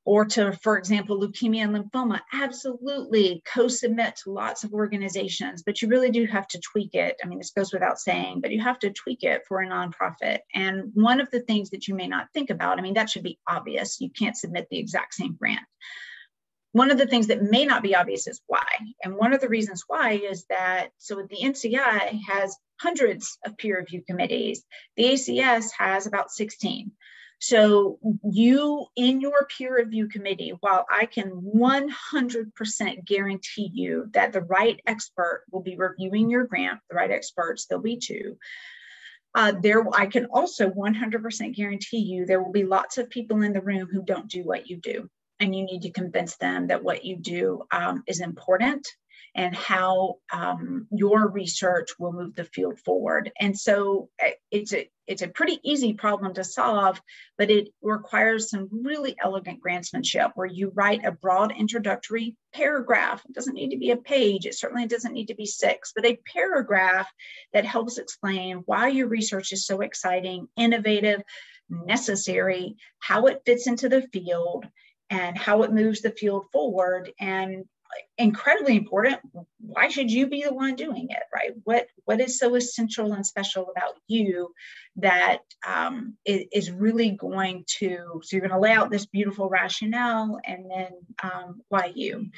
or to, for example, leukemia and lymphoma, absolutely co-submit to lots of organizations, but you really do have to tweak it. I mean, this goes without saying, but you have to tweak it for a nonprofit. And one of the things that you may not think about, I mean, that should be obvious. You can't submit the exact same grant. One of the things that may not be obvious is why. And one of the reasons why is that, so the NCI has hundreds of peer review committees. The ACS has about 16. So you in your peer review committee, while I can 100% guarantee you that the right expert will be reviewing your grant, the right experts, there'll be two. Uh, there, I can also 100% guarantee you there will be lots of people in the room who don't do what you do. And you need to convince them that what you do um, is important and how um, your research will move the field forward. And so eh, it's a it's a pretty easy problem to solve, but it requires some really elegant grantsmanship where you write a broad introductory paragraph. It doesn't need to be a page. It certainly doesn't need to be six, but a paragraph that helps explain why your research is so exciting, innovative, necessary, how it fits into the field, and how it moves the field forward and incredibly important. Why should you be the one doing it right? What what is so essential and special about you that um, is really going to so you're going to lay out this beautiful rationale and then um, why you?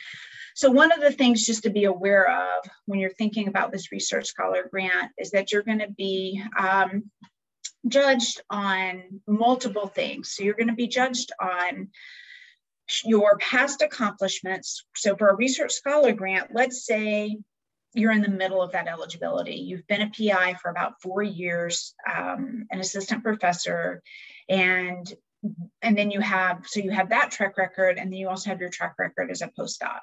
So one of the things just to be aware of when you're thinking about this research scholar grant is that you're going to be um, judged on multiple things. So you're going to be judged on your past accomplishments. So for a research scholar grant, let's say you're in the middle of that eligibility. You've been a PI for about four years, um, an assistant professor, and and then you have so you have that track record and then you also have your track record as a postdoc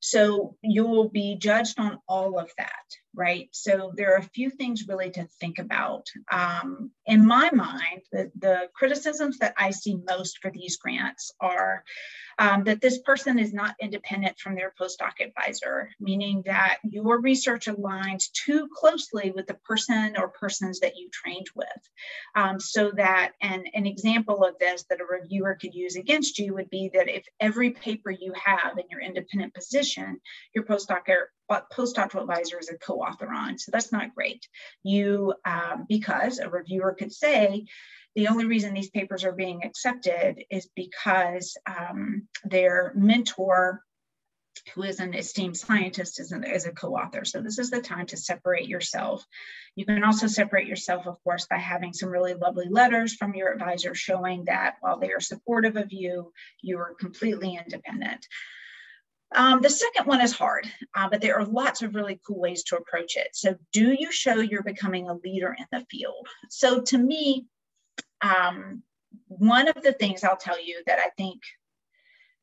so you will be judged on all of that right so there are a few things really to think about um, in my mind the, the criticisms that i see most for these grants are um, that this person is not independent from their postdoc advisor, meaning that your research aligns too closely with the person or persons that you trained with. Um, so that, and an example of this that a reviewer could use against you would be that if every paper you have in your independent position, your postdoc postdoctoral advisor is a co-author on. So that's not great. You, um, because a reviewer could say, the only reason these papers are being accepted is because um, their mentor who is an esteemed scientist is, an, is a co-author. So this is the time to separate yourself. You can also separate yourself, of course, by having some really lovely letters from your advisor showing that while they are supportive of you, you are completely independent. Um, the second one is hard, uh, but there are lots of really cool ways to approach it. So do you show you're becoming a leader in the field? So to me, um, one of the things I'll tell you that I think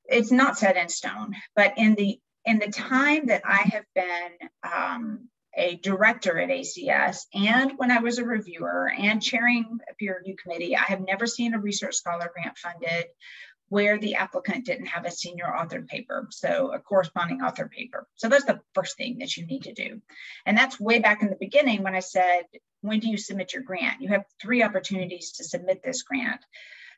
it's not set in stone, but in the in the time that I have been um, a director at ACS and when I was a reviewer and chairing a peer review committee, I have never seen a research scholar grant funded where the applicant didn't have a senior authored paper, so a corresponding author paper. So that's the first thing that you need to do. And that's way back in the beginning when I said, when do you submit your grant? You have three opportunities to submit this grant.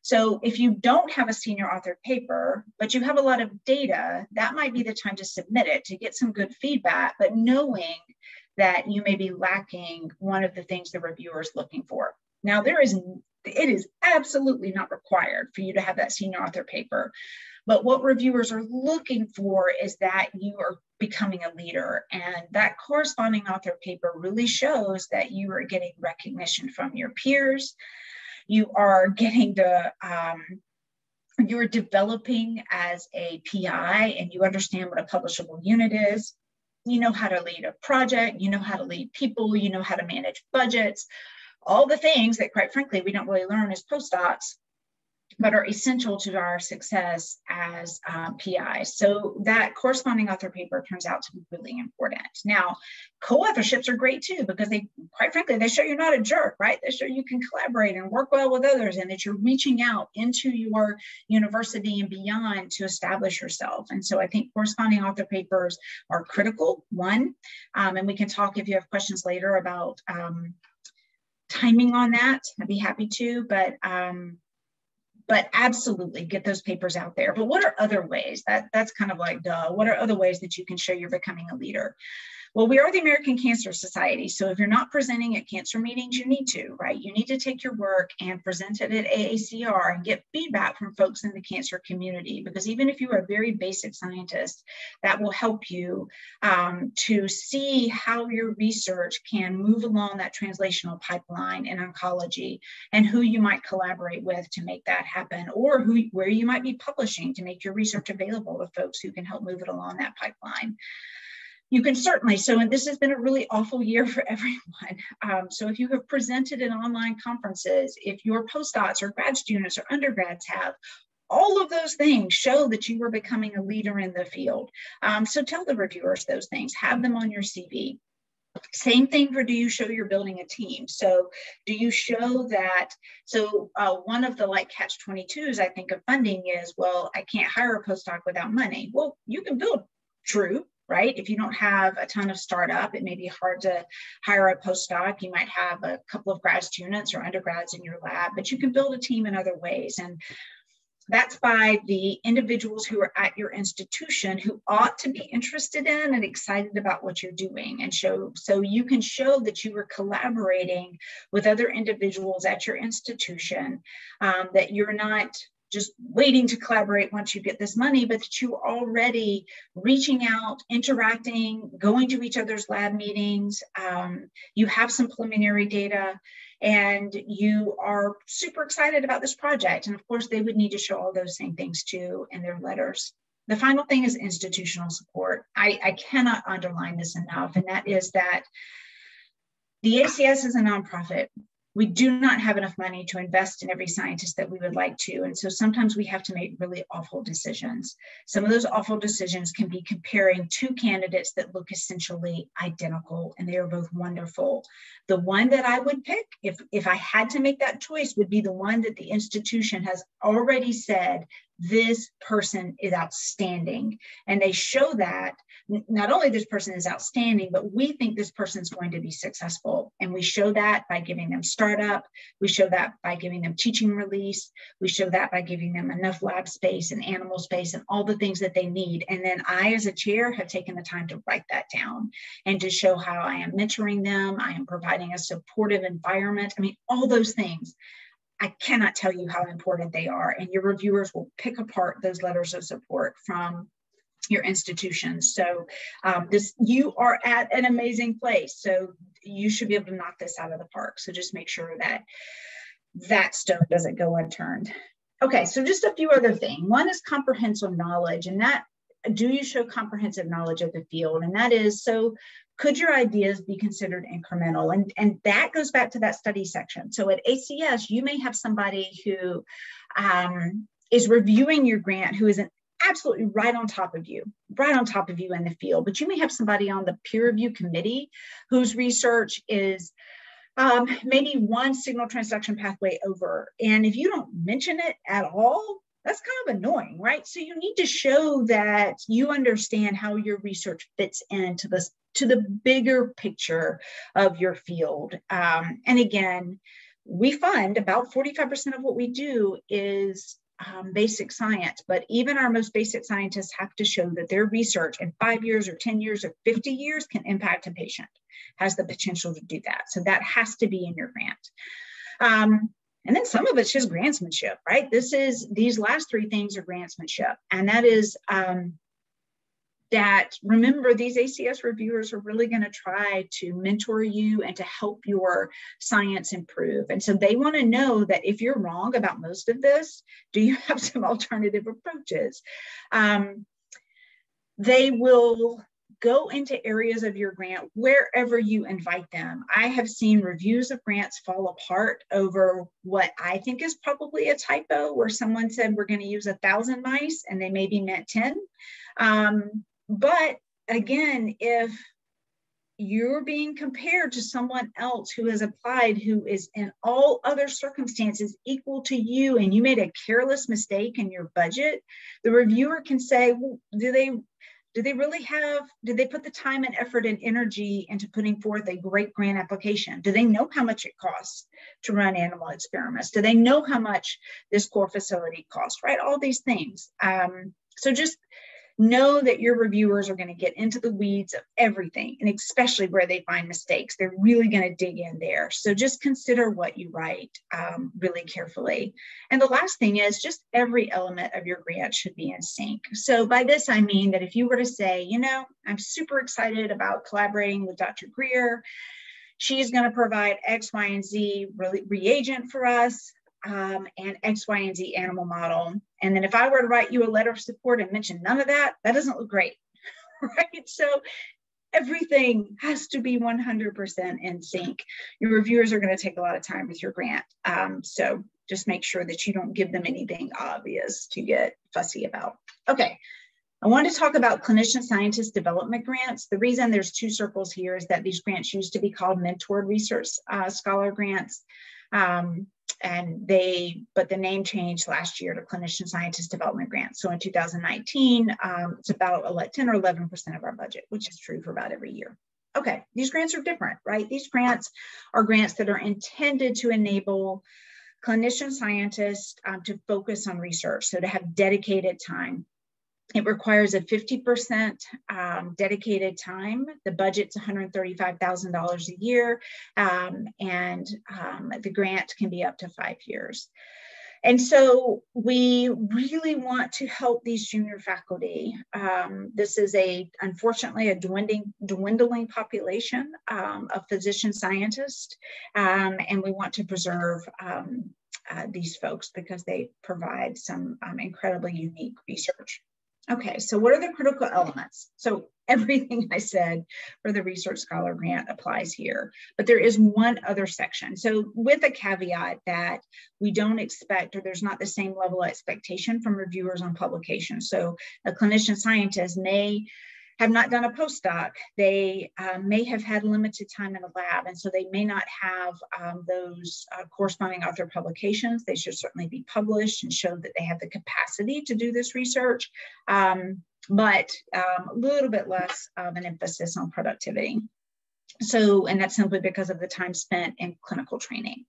So if you don't have a senior authored paper, but you have a lot of data, that might be the time to submit it to get some good feedback, but knowing that you may be lacking one of the things the reviewer is looking for. Now, there is it is absolutely not required for you to have that senior author paper. But what reviewers are looking for is that you are becoming a leader. And that corresponding author paper really shows that you are getting recognition from your peers. You are getting the um, you're developing as a PI and you understand what a publishable unit is, you know how to lead a project, you know how to lead people, you know how to manage budgets, all the things that, quite frankly, we don't really learn as postdocs but are essential to our success as um, PIs. So that corresponding author paper turns out to be really important. Now, co-authorships are great too because they, quite frankly, they show you're not a jerk, right? They show you can collaborate and work well with others, and that you're reaching out into your university and beyond to establish yourself. And so I think corresponding author papers are critical. One, um, and we can talk if you have questions later about. Um, timing on that i'd be happy to but um, but absolutely get those papers out there. But what are other ways? That that's kind of like duh. What are other ways that you can show you're becoming a leader? Well, we are the American Cancer Society. So if you're not presenting at cancer meetings, you need to, right? You need to take your work and present it at AACR and get feedback from folks in the cancer community. Because even if you are a very basic scientist, that will help you um, to see how your research can move along that translational pipeline in oncology and who you might collaborate with to make that happen or who where you might be publishing to make your research available to folks who can help move it along that pipeline you can certainly, so and this has been a really awful year for everyone. Um, so if you have presented in online conferences, if your postdocs or grad students or undergrads have, all of those things show that you are becoming a leader in the field. Um, so tell the reviewers those things, have them on your CV. Same thing for do you show you're building a team? So do you show that? So uh, one of the like catch 22s I think of funding is, well, I can't hire a postdoc without money. Well, you can build true right? If you don't have a ton of startup, it may be hard to hire a postdoc. You might have a couple of grad students or undergrads in your lab, but you can build a team in other ways. And that's by the individuals who are at your institution who ought to be interested in and excited about what you're doing and show so you can show that you are collaborating with other individuals at your institution um, that you're not just waiting to collaborate once you get this money, but that you're already reaching out, interacting, going to each other's lab meetings. Um, you have some preliminary data and you are super excited about this project. And of course, they would need to show all those same things too in their letters. The final thing is institutional support. I, I cannot underline this enough, and that is that the ACS is a nonprofit we do not have enough money to invest in every scientist that we would like to. And so sometimes we have to make really awful decisions. Some of those awful decisions can be comparing two candidates that look essentially identical and they are both wonderful. The one that I would pick, if, if I had to make that choice, would be the one that the institution has already said this person is outstanding. And they show that not only this person is outstanding, but we think this person is going to be successful. And we show that by giving them startup. We show that by giving them teaching release. We show that by giving them enough lab space and animal space and all the things that they need. And then I, as a chair, have taken the time to write that down and to show how I am mentoring them. I am providing a supportive environment. I mean, all those things I cannot tell you how important they are. And your reviewers will pick apart those letters of support from your institutions. So um, this you are at an amazing place. So you should be able to knock this out of the park. So just make sure that that stone doesn't go unturned. Okay, so just a few other things. One is comprehensive knowledge, and that do you show comprehensive knowledge of the field? And that is so could your ideas be considered incremental? And, and that goes back to that study section. So at ACS, you may have somebody who um, is reviewing your grant who is an absolutely right on top of you, right on top of you in the field. But you may have somebody on the peer review committee whose research is um, maybe one signal transduction pathway over. And if you don't mention it at all, that's kind of annoying, right? So you need to show that you understand how your research fits into this to the bigger picture of your field. Um, and again, we fund about 45% of what we do is um, basic science, but even our most basic scientists have to show that their research in five years or 10 years or 50 years can impact a patient, has the potential to do that. So that has to be in your grant. Um, and then some of it's just grantsmanship, right? This is, these last three things are grantsmanship. And that is, um, that remember these ACS reviewers are really going to try to mentor you and to help your science improve. And so they want to know that if you're wrong about most of this, do you have some alternative approaches? Um, they will go into areas of your grant wherever you invite them. I have seen reviews of grants fall apart over what I think is probably a typo, where someone said we're going to use a thousand mice and they maybe meant 10. Um, but again, if you're being compared to someone else who has applied who is in all other circumstances equal to you and you made a careless mistake in your budget the reviewer can say well, do they do they really have did they put the time and effort and energy into putting forth a great grant application? Do they know how much it costs to run animal experiments? Do they know how much this core facility costs? Right? All these things. Um, so just know that your reviewers are going to get into the weeds of everything and especially where they find mistakes. They're really going to dig in there. So just consider what you write um, really carefully. And the last thing is just every element of your grant should be in sync. So by this i mean that if you were to say you know i'm super excited about collaborating with dr. Greer. She's going to provide x y and z reagent for us um, and X, Y, and Z animal model. And then if I were to write you a letter of support and mention none of that, that doesn't look great, right? So everything has to be 100% in sync. Your reviewers are going to take a lot of time with your grant. Um, so just make sure that you don't give them anything obvious to get fussy about. Okay. I want to talk about clinician scientist development grants. The reason there's two circles here is that these grants used to be called mentored research uh, scholar grants. Um, and they, but the name changed last year to Clinician Scientist Development Grant. So in 2019, um, it's about 10 or 11% of our budget, which is true for about every year. Okay, these grants are different, right? These grants are grants that are intended to enable clinician scientists um, to focus on research, so to have dedicated time it requires a 50% um, dedicated time. The budget's $135,000 a year, um, and um, the grant can be up to five years. And so we really want to help these junior faculty. Um, this is a, unfortunately, a dwindling, dwindling population um, of physician scientists, um, and we want to preserve uh, these folks because they provide some incredibly unique research. Okay, so what are the critical elements? So everything I said for the Research Scholar Grant applies here, but there is one other section. So with a caveat that we don't expect, or there's not the same level of expectation from reviewers on publications. So a clinician scientist may have not done a postdoc. They uh, may have had limited time in a lab, and so they may not have um, those uh, corresponding author publications. They should certainly be published and show that they have the capacity to do this research, um, but um, a little bit less of an emphasis on productivity. So, and that's simply because of the time spent in clinical training.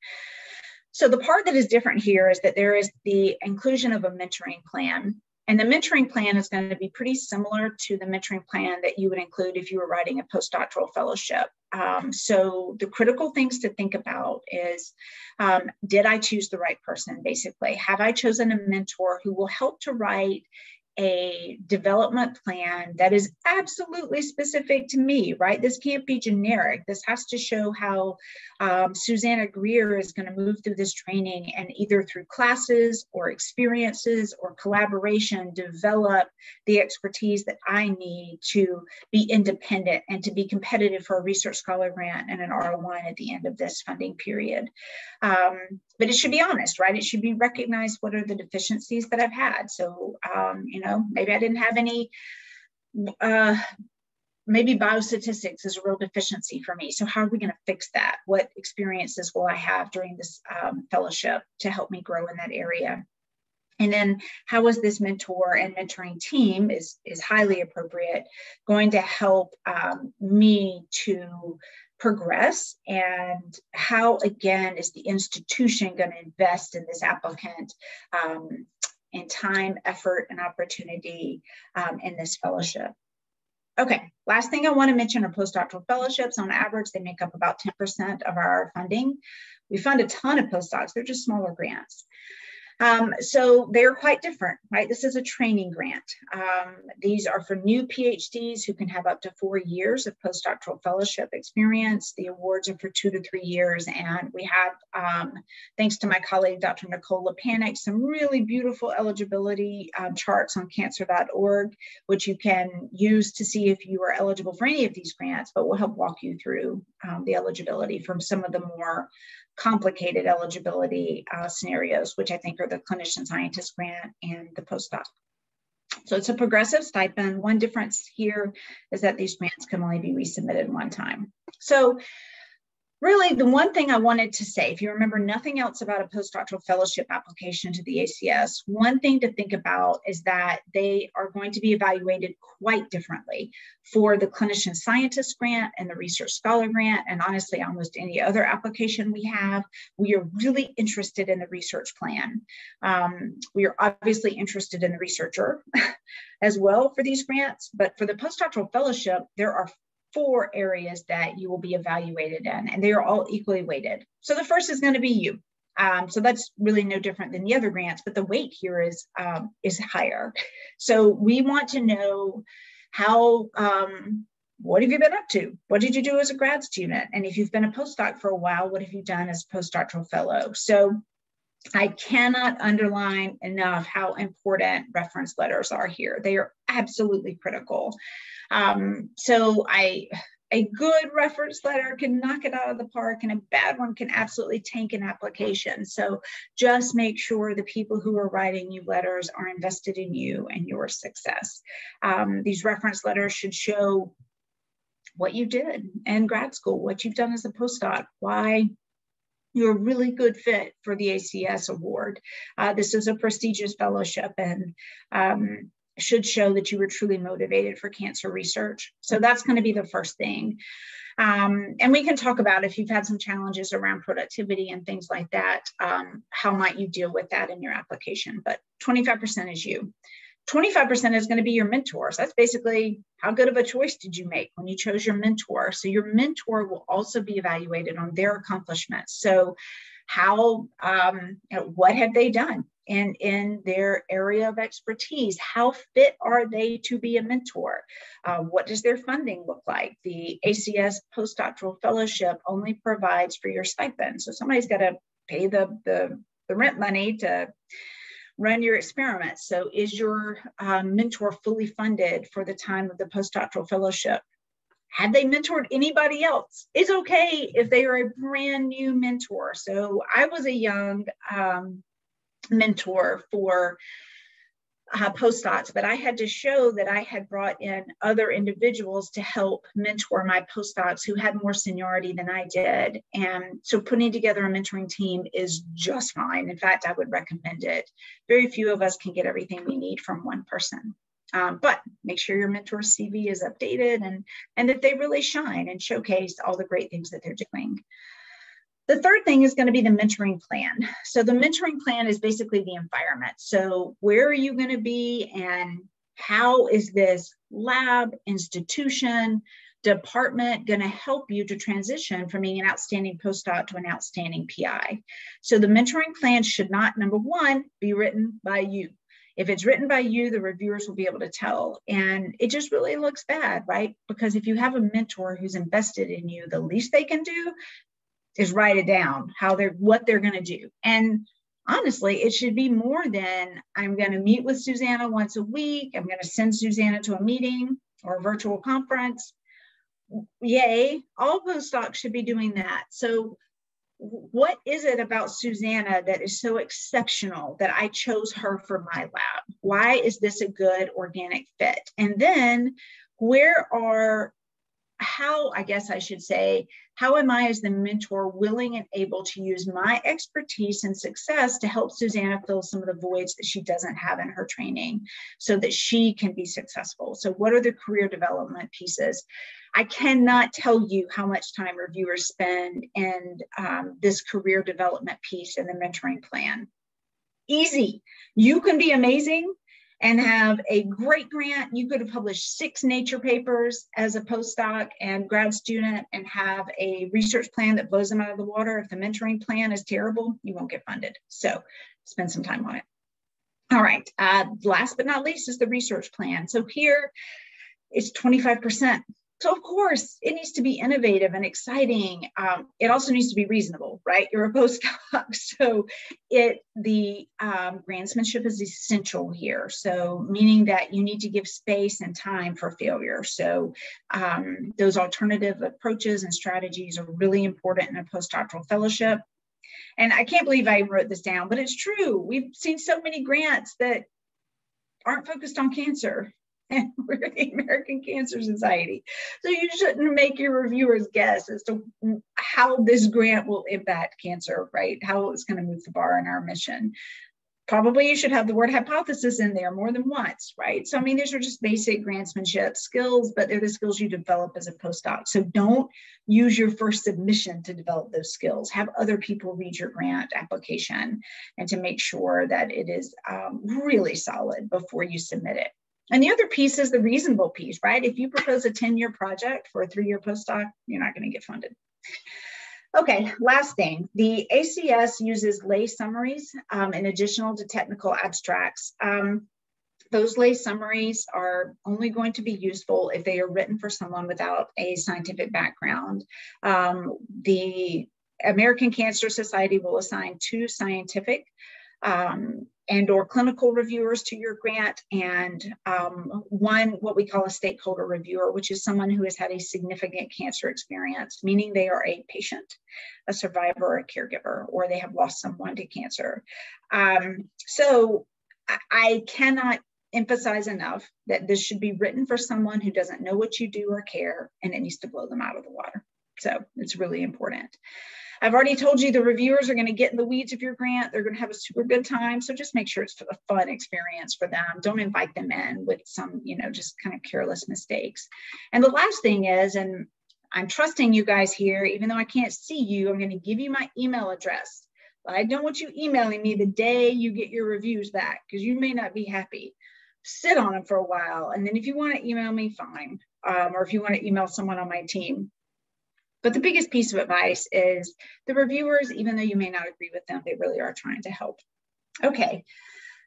So the part that is different here is that there is the inclusion of a mentoring plan and the mentoring plan is going to be pretty similar to the mentoring plan that you would include if you were writing a postdoctoral fellowship. Um, so the critical things to think about is, um, did I choose the right person, basically? Have I chosen a mentor who will help to write a development plan that is absolutely specific to me, right? This can't be generic. This has to show how um, Susanna Greer is going to move through this training and either through classes or experiences or collaboration, develop the expertise that I need to be independent and to be competitive for a research scholar grant and an R1 at the end of this funding period. Um, but it should be honest, right? It should be recognized what are the deficiencies that I've had. So, um, you know, maybe I didn't have any, uh, maybe biostatistics is a real deficiency for me. So how are we going to fix that? What experiences will I have during this um, fellowship to help me grow in that area? And then how is this mentor and mentoring team is, is highly appropriate going to help um, me to progress and how again is the institution going to invest in this applicant um, in time effort and opportunity um, in this fellowship? Okay last thing i want to mention are postdoctoral fellowships. On average they make up about 10% of our funding. We fund a ton of postdocs. They're just smaller grants Um, so they're quite different, right? This is a training grant. Um, these are for new PhDs who can have up to four years of postdoctoral fellowship experience. The awards are for two to three years. And we have, um, thanks to my colleague, Dr. Nicole Lapanic, some really beautiful eligibility um, charts on cancer.org, which you can use to see if you are eligible for any of these grants, but we'll help walk you through um, the eligibility from some of the more complicated eligibility uh, scenarios, which I think are the clinician scientist grant and the postdoc. So it's a progressive stipend. One difference here is that these grants can only be resubmitted one time. So really the one thing I wanted to say, if you remember nothing else about a postdoctoral fellowship application to the ACS, one thing to think about is that they are going to be evaluated quite differently for the clinician scientist grant and the research scholar grant, and honestly, almost any other application we have, we are really interested in the research plan. Um, we are obviously interested in the researcher as well for these grants, but for the postdoctoral fellowship, there are four areas that you will be evaluated in, and they are all equally weighted. So the first is going to be you. Um, so that's really no different than the other grants, but the weight here is um, is higher. So we want to know how um, what have you been up to? What did you do as a grad student? And if you've been a postdoc for a while, what have you done as a postdoctoral fellow? So I cannot underline enough how important reference letters are here. They are absolutely critical. Um, so I a good reference letter can knock it out of the park and a bad one can absolutely tank an application. So just make sure the people who are writing you letters are invested in you and your success. Um, these reference letters should show what you did in grad school, what you've done as a postdoc, why you're a really good fit for the ACS award. Uh, this is a prestigious fellowship and um, should show that you were truly motivated for cancer research. So that's going to be the first thing. Um, and we can talk about if you've had some challenges around productivity and things like that, um, how might you deal with that in your application? But 25% is you. 25% is going to be your mentor. So that's basically how good of a choice did you make when you chose your mentor? So your mentor will also be evaluated on their accomplishments. So how um, you know, what have they done in in their area of expertise how fit are they to be a mentor uh, what does their funding look like the acs postdoctoral fellowship only provides for your stipend so somebody's got to pay the, the the rent money to run your experiments. So, is your um, mentor fully funded for the time of the postdoctoral fellowship? Had they mentored anybody else? It's okay if they are a brand new mentor. So, I was a young um, mentor for uh, postdocs, but I had to show that I had brought in other individuals to help mentor my postdocs who had more seniority than I did. And so putting together a mentoring team is just fine. In fact, I would recommend it. Very few of us can get everything we need from one person. Um, but make sure your mentor's CV is updated and, and that they really shine and showcase all the great things that they're doing. The third thing is going to be the mentoring plan. So, the mentoring plan is basically the environment. So, where are you going to be, and how is this lab, institution, department going to help you to transition from being an outstanding postdoc to an outstanding PI? So, the mentoring plan should not, number one, be written by you. If it's written by you, the reviewers will be able to tell. And it just really looks bad, right? Because if you have a mentor who's invested in you, the least they can do is write it down how they're what they're going to do. And honestly it should be more than i'm going to meet with susanna once a week i'm going to send susanna to a meeting or a virtual conference. Yay all postdocs should be doing that. So what is it about susanna that is so exceptional that i chose her for my lab? Why is this a good organic fit? And then where are how, I guess I should say, how am I as the mentor willing and able to use my expertise and success to help Susanna fill some of the voids that she doesn't have in her training so that she can be successful? So, what are the career development pieces? I cannot tell you how much time reviewers spend in um, this career development piece in the mentoring plan. Easy. You can be amazing and have a great grant. You could have published six nature papers as a postdoc and grad student and have a research plan that blows them out of the water. If the mentoring plan is terrible, you won't get funded. So spend some time on it. All right, uh, last but not least is the research plan. So here it's 25%. So of course it needs to be innovative and exciting. Um, it also needs to be reasonable, right? You're a postdoc, so it the um, grantsmanship is essential here. So meaning that you need to give space and time for failure. So um, those alternative approaches and strategies are really important in a postdoctoral fellowship. And I can't believe I wrote this down, but it's true. We've seen so many grants that aren't focused on cancer. And we're the American Cancer Society. So you shouldn't make your reviewers guess as to how this grant will impact cancer, right? How it's going to move the bar in our mission probably you should have the word hypothesis in there more than once, right? So, I mean, these are just basic grantsmanship skills, but they're the skills you develop as a postdoc. So, don't use your first submission to develop those skills. Have other people read your grant application and to make sure that it is um, really solid before you submit it. And the other piece is the reasonable piece, right? If you propose a 10 year project for a three year postdoc, you're not going to get funded. Okay, last thing. The ACS uses lay summaries um, in addition to technical abstracts. Um, those lay summaries are only going to be useful if they are written for someone without a scientific background. Um, the American Cancer Society will assign two scientific um, and or clinical reviewers to your grant and um, one what we call a stakeholder reviewer which is someone who has had a significant cancer experience meaning they are a patient a survivor a caregiver or they have lost someone to cancer. Um, so I, I cannot emphasize enough that this should be written for someone who doesn't know what you do or care and it needs to blow them out of the water. So it's really important I've already told you the reviewers are going to get in the weeds of your grant. They're going to have a super good time. So just make sure it's a fun experience for them. Don't invite them in with some, you know, just kind of careless mistakes. And the last thing is, and I'm trusting you guys here, even though I can't see you, I'm going to give you my email address. But I don't want you emailing me the day you get your reviews back because you may not be happy. Sit on them for a while. And then if you want to email me, fine. Um, or if you want to email someone on my team, but the biggest piece of advice is the reviewers, even though you may not agree with them, they really are trying to help. Okay,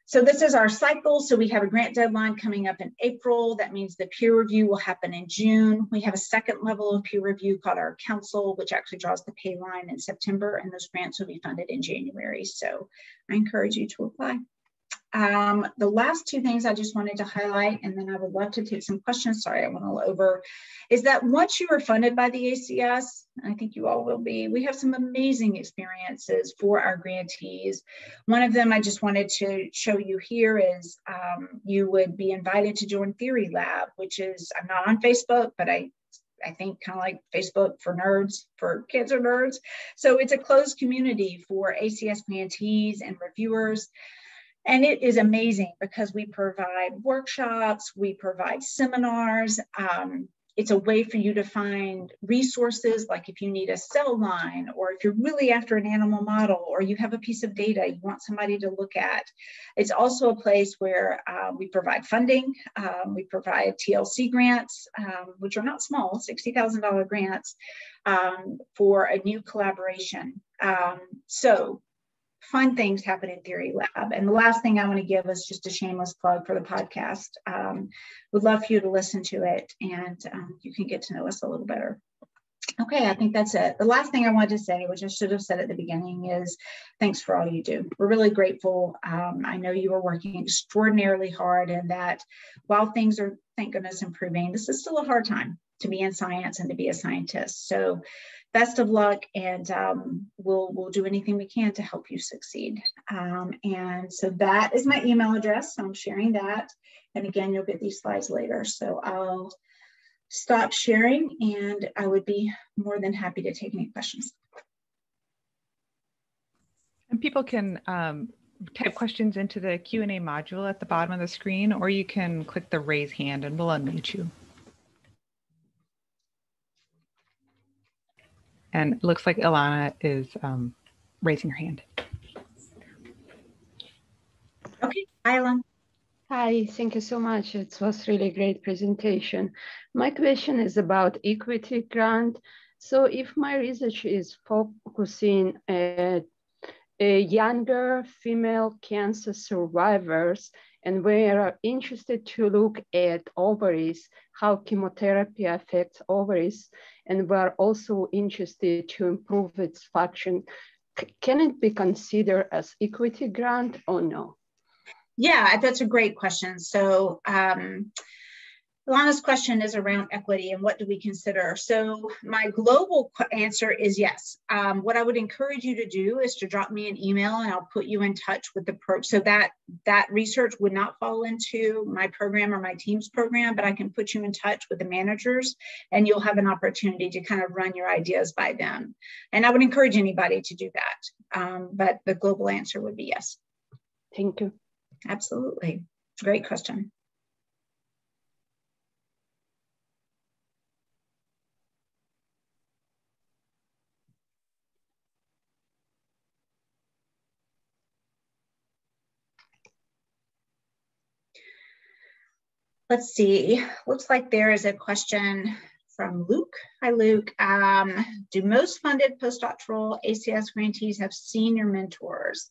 so this is our cycle. So we have a grant deadline coming up in April. That means the peer review will happen in June. We have a second level of peer review called our council, which actually draws the pay line in September, and those grants will be funded in January. So I encourage you to apply. Um, the last two things I just wanted to highlight, and then I would love to take some questions. Sorry, I went all over. Is that once you are funded by the ACS, I think you all will be, we have some amazing experiences for our grantees. One of them I just wanted to show you here is um, you would be invited to join Theory Lab, which is, I'm not on Facebook, but I I think kind of like Facebook for nerds, for kids or nerds. So it's a closed community for ACS grantees and reviewers. And it is amazing because we provide workshops, we provide seminars. Um, it's a way for you to find resources like if you need a cell line or if you're really after an animal model or you have a piece of data you want somebody to look at. It's also a place where uh, we provide funding. Um, we provide TLC grants, um, which are not small, $60,000 grants um, for a new collaboration. Um, so fun things happen in Theory Lab. And the last thing I want to give is just a shameless plug for the podcast. Um, would love for you to listen to it and um, you can get to know us a little better. Okay, I think that's it. The last thing I wanted to say, which I should have said at the beginning, is thanks for all you do. We're really grateful. Um, I know you are working extraordinarily hard, and that while things are, thank goodness, improving, this is still a hard time to be in science and to be a scientist. So best of luck and um, we'll, we'll do anything we can to help you succeed. Um, and so that is my email address. So I'm sharing that. And again, you'll get these slides later. So I'll stop sharing and I would be more than happy to take any questions. And people can um, type questions into the Q&A module at the bottom of the screen, or you can click the raise hand and we'll unmute you. And it looks like Ilana is um, raising her hand. Okay, hi, Ilana. Hi, thank you so much. It was really great presentation. My question is about equity grant. So if my research is focusing at younger female cancer survivors, and we are interested to look at ovaries, how chemotherapy affects ovaries, and we're also interested to improve its function. C can it be considered as equity grant or no? Yeah, that's a great question. So um, Lana's question is around equity and what do we consider? So my global answer is yes. Um, what I would encourage you to do is to drop me an email and I'll put you in touch with the pro. So that that research would not fall into my program or my team's program, but I can put you in touch with the managers and you'll have an opportunity to kind of run your ideas by them. And I would encourage anybody to do that. Um, but the global answer would be yes. Thank you. Absolutely. Great question. Let's see, looks like there is a question from Luke. Hi, Luke. Um, do most funded postdoctoral ACS grantees have senior mentors?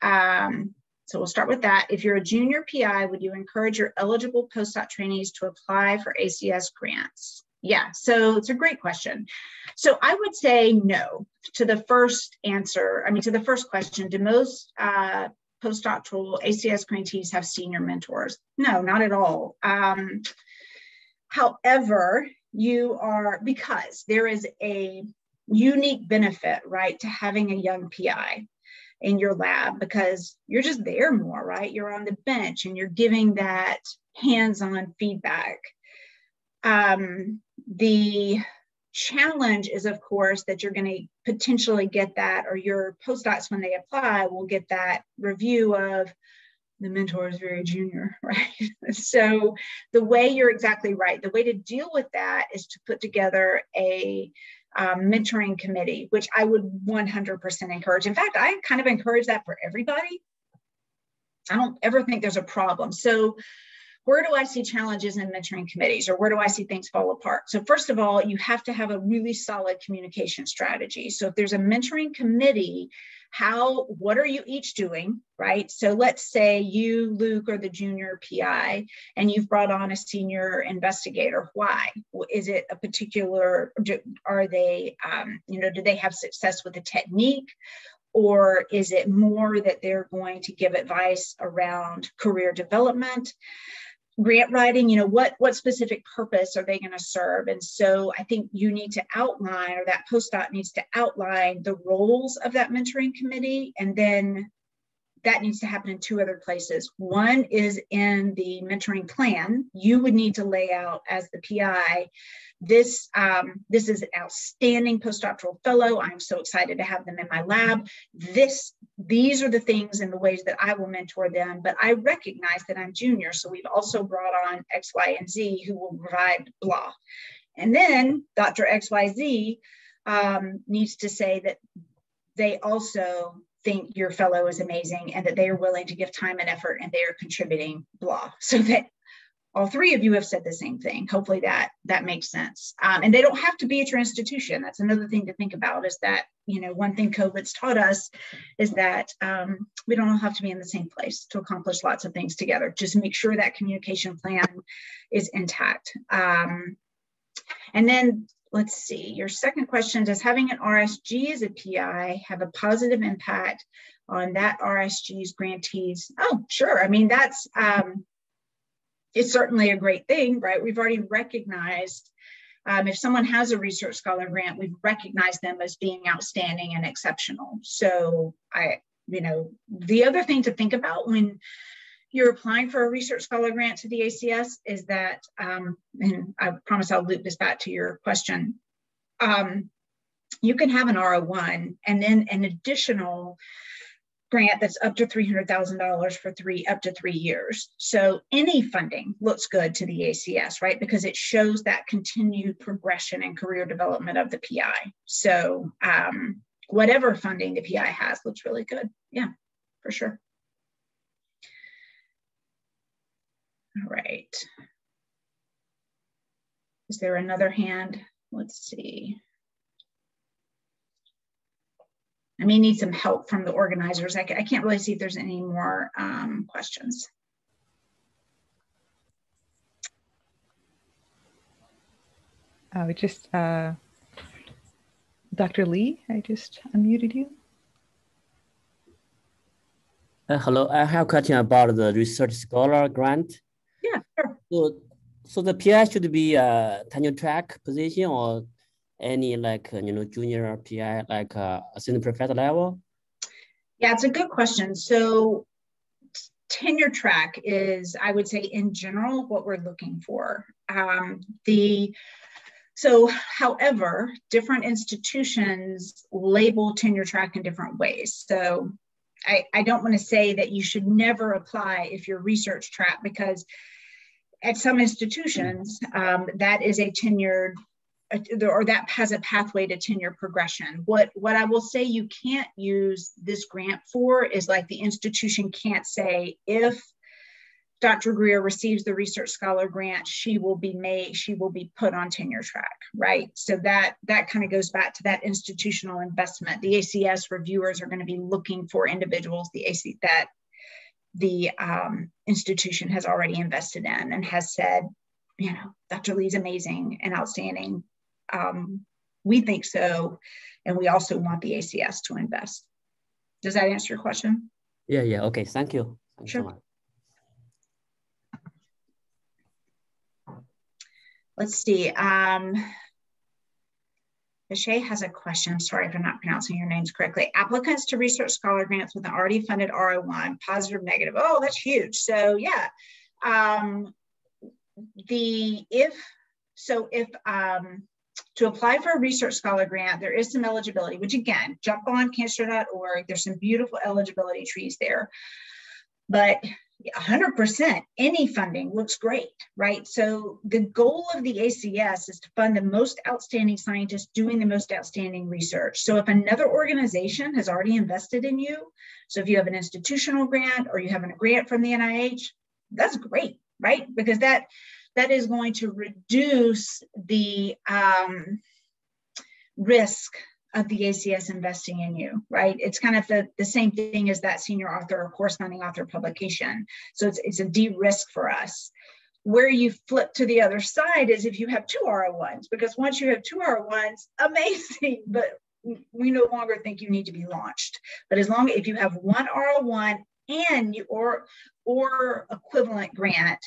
Um, so we'll start with that. If you're a junior PI, would you encourage your eligible postdoc trainees to apply for ACS grants? Yeah, so it's a great question. So I would say no to the first answer. I mean, to the first question, do most uh, postdoctoral ACS grantees have senior mentors? No, not at all. Um, however, you are, because there is a unique benefit, right, to having a young PI in your lab because you're just there more, right? You're on the bench and you're giving that hands on feedback. Um, the challenge is, of course, that you're going to potentially get that, or your postdocs, when they apply, will get that review of the mentor is very junior, right? so the way you're exactly right, the way to deal with that is to put together a um, mentoring committee, which I would 100% encourage. In fact, I kind of encourage that for everybody. I don't ever think there's a problem. So where do I see challenges in mentoring committees or where do I see things fall apart? So, first of all, you have to have a really solid communication strategy. So, if there's a mentoring committee, how, what are you each doing, right? So, let's say you, Luke, are the junior PI and you've brought on a senior investigator. Why? Is it a particular, are they, um, you know, do they have success with the technique? Or is it more that they're going to give advice around career development? Grant writing you know what what specific purpose are they going to serve? And so i think you need to outline or that postdoc needs to outline the roles of that mentoring committee and then that needs to happen in two other places. One is in the mentoring plan. You would need to lay out as the PI, this, um, this is an outstanding postdoctoral fellow. I'm so excited to have them in my lab. This, these are the things and the ways that I will mentor them, but I recognize that I'm junior. So we've also brought on X, Y, and Z who will provide blah. And then Dr. XYZ um, needs to say that they also think your fellow is amazing and that they are willing to give time and effort and they are contributing blah. So that all three of you have said the same thing. Hopefully that that makes sense. Um, and they don't have to be at your institution that's another thing to think about is that you know one thing covid's taught us is that um, we don't all have to be in the same place to accomplish lots of things together. Just make sure that communication plan is intact. Um, and then let's see, your second question, does having an RSG as a PI have a positive impact on that RSG's grantees? Oh, sure. I mean, that's, um, it's certainly a great thing, right? We've already recognized um, if someone has a research scholar grant, we've recognized them as being outstanding and exceptional. So I, you know, the other thing to think about when you're applying for a research scholar grant to the ACS is that, um, and I promise I'll loop this back to your question, um, you can have an R01 and then an additional grant that's up to $300,000 for three, up to three years. So any funding looks good to the ACS, right? Because it shows that continued progression and career development of the PI. So um, whatever funding the PI has looks really good. Yeah, for sure. All right. Is there another hand? Let's see. I may need some help from the organizers. I, I can't really see if there's any more um, questions. Uh, we just, uh, Dr. Lee, I just unmuted you. Uh, hello, I have a question about the research scholar grant. So, so the PI should be a tenure track position or any like, you know, junior PI, like uh, assistant professor level? Yeah, it's a good question. So tenure track is, I would say in general, what we're looking for. Um, the so, however, different institutions label tenure track in different ways. So, I, I don't want to say that you should never apply if you're research track because at some institutions um, that is a tenured or that has a pathway to tenure progression. What what I will say you can't use this grant for is like the institution can't say if Dr. Greer receives the research scholar grant, she will be made, she will be put on tenure track, right? So that that kind of goes back to that institutional investment. The ACS reviewers are going to be looking for individuals the AC that the um, institution has already invested in and has said, you know, Dr. Lee's amazing and outstanding. Um, we think so, and we also want the ACS to invest. Does that answer your question? Yeah, yeah. Okay, thank you. Thank sure. You so Let's see. Um, Shay has a question. Sorry if I'm not pronouncing your names correctly. Applicants to research scholar grants with an already funded R01, positive, negative. Oh, that's huge. So yeah, um, the if so if um, to apply for a research scholar grant, there is some eligibility. Which again, jump on cancer.org. There's some beautiful eligibility trees there, but 100% any funding looks great, right? So the goal of the ACS is to fund the most outstanding scientists doing the most outstanding research. So if another organization has already invested in you, so if you have an institutional grant or you have a grant from the NIH, that's great, right? Because that that is going to reduce the um, risk of the ACS investing in you, right? It's kind of the, the same thing as that senior author or corresponding author publication. So it's, it's a de-risk for us. Where you flip to the other side is if you have two R01s, because once you have two R01s, amazing, but we no longer think you need to be launched. But as long if you have one R01 and you or or equivalent grant,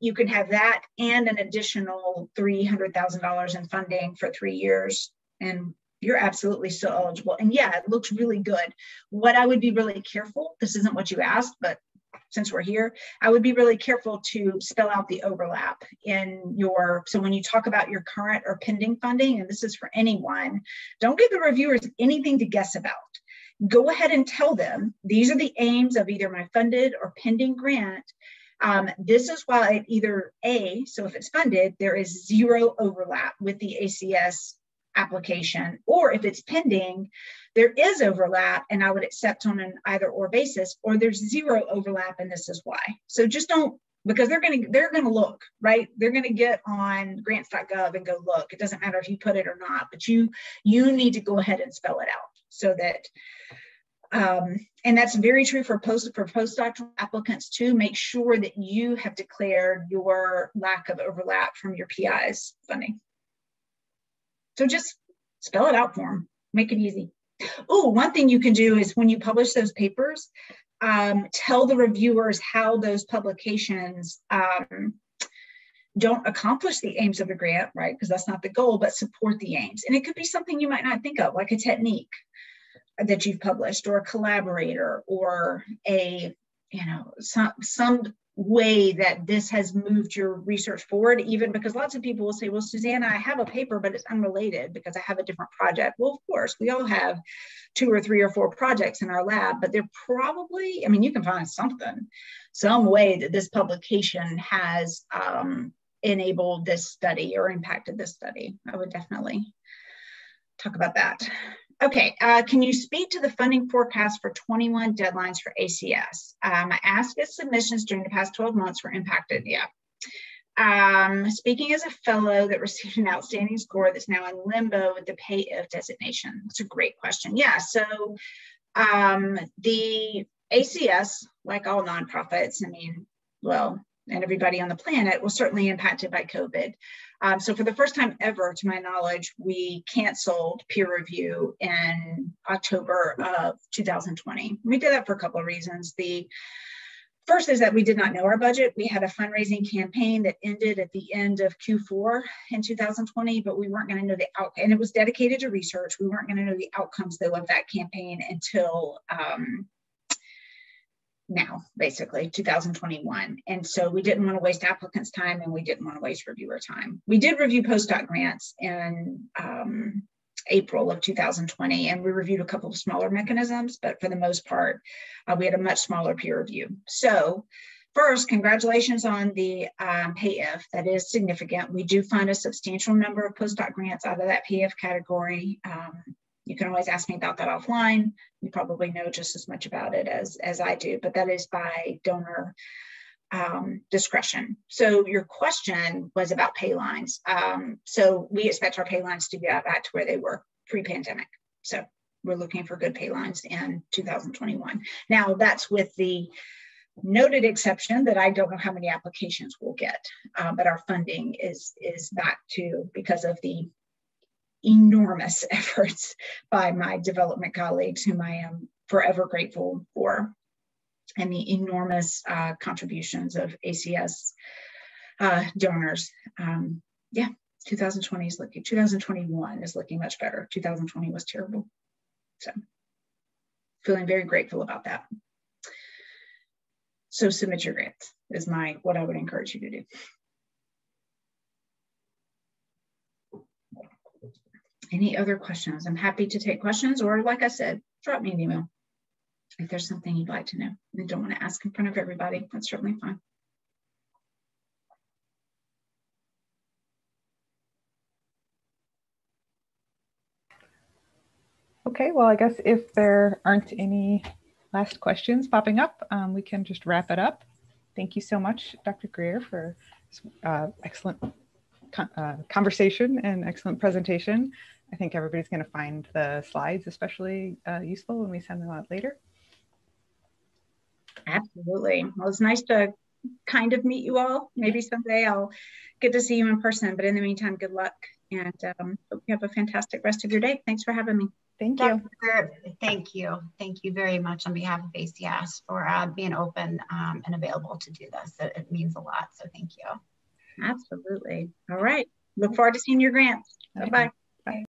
you can have that and an additional $300,000 in funding for three years and you're absolutely still eligible. And yeah, it looks really good. What I would be really careful, this isn't what you asked, but since we're here, I would be really careful to spell out the overlap in your, so when you talk about your current or pending funding, and this is for anyone, don't give the reviewers anything to guess about. Go ahead and tell them, these are the aims of either my funded or pending grant. Um, this is why it either A, so if it's funded, there is zero overlap with the ACS application, or if it's pending, there is overlap and I would accept on an either or basis, or there's zero overlap and this is why. So just don't because they're going to they're going to look right? They're going to get on grants.gov and go look. It doesn't matter if you put it or not but you you need to go ahead and spell it out so that um, and that's very true for post for postdoctoral applicants too. Make sure that you have declared your lack of overlap from your pi's funding so just spell it out for them, make it easy. Oh, one thing you can do is when you publish those papers, um, tell the reviewers how those publications um, don't accomplish the aims of the grant, right? Because that's not the goal, but support the aims. And it could be something you might not think of, like a technique that you've published, or a collaborator, or a you know some some way that this has moved your research forward, even because lots of people will say, well, Susanna, I have a paper, but it's unrelated because I have a different project. Well, of course, we all have two or three or four projects in our lab, but they're probably, I mean, you can find something, some way that this publication has um, enabled this study or impacted this study. I would definitely talk about that. Okay, uh, can you speak to the funding forecast for 21 deadlines for ACS? Um, I asked if submissions during the past 12 months were impacted. Yeah. um, speaking as a fellow that received an outstanding score that's now in limbo with the pay if designation? That's a great question. Yeah, so um, the ACS, like all nonprofits, I mean, well, and everybody on the planet was certainly impacted by COVID. Um, so for the first time ever, to my knowledge, we canceled peer review in October of 2020. We did that for a couple of reasons. The first is that we did not know our budget. We had a fundraising campaign that ended at the end of Q4 in 2020, but we weren't going to know the outcome. And it was dedicated to research. We weren't going to know the outcomes though of that campaign until um, now, basically 2021. And so we didn't want to waste applicants' time and we didn't want to waste reviewer time. We did review postdoc grants in um, April of 2020, and we reviewed a couple of smaller mechanisms, but for the most part, uh, we had a much smaller peer review. So First, congratulations on the um, PAYIF. That is significant. We do fund a substantial number of postdoc grants out of that PAYIF category. Um, you can always ask me about that offline. You probably know just as much about it as, as I do, but that is by donor um, discretion. So your question was about pay lines. Um, so we expect our pay lines to get back to where they were pre-pandemic. So we're looking for good pay lines in 2021. Now that's with the noted exception that I don't know how many applications we'll get, uh, but our funding is is back to because of the enormous efforts by my development colleagues, whom I am forever grateful for, and the enormous uh, contributions of ACS uh, donors. Um, yeah, 2020 is looking, 2021 is looking much better. 2020 was terrible. So feeling very grateful about that. So submit your grants is my, what I would encourage you to do. Any other questions? I'm happy to take questions or like I said, drop me an email if there's something you'd like to know and don't want to ask in front of everybody. That's certainly fine. Okay, well, I guess if there aren't any last questions popping up, um, we can just wrap it up. Thank you so much, Dr. Greer, for uh, excellent uh, conversation and excellent presentation. I think everybody's going to find the slides especially uh, useful when we send them out later. Absolutely. Well, it's nice to kind of meet you all. Maybe someday I'll get to see you in person, but in the meantime, good luck and um, hope you have a fantastic rest of your day. Thanks for having me. Thank you. Thank you. Thank you very much on behalf of ACS for uh, being open um, and available to do this. It, it means a lot. So thank you. Absolutely. All right. Look forward to seeing your grants. Bye-bye.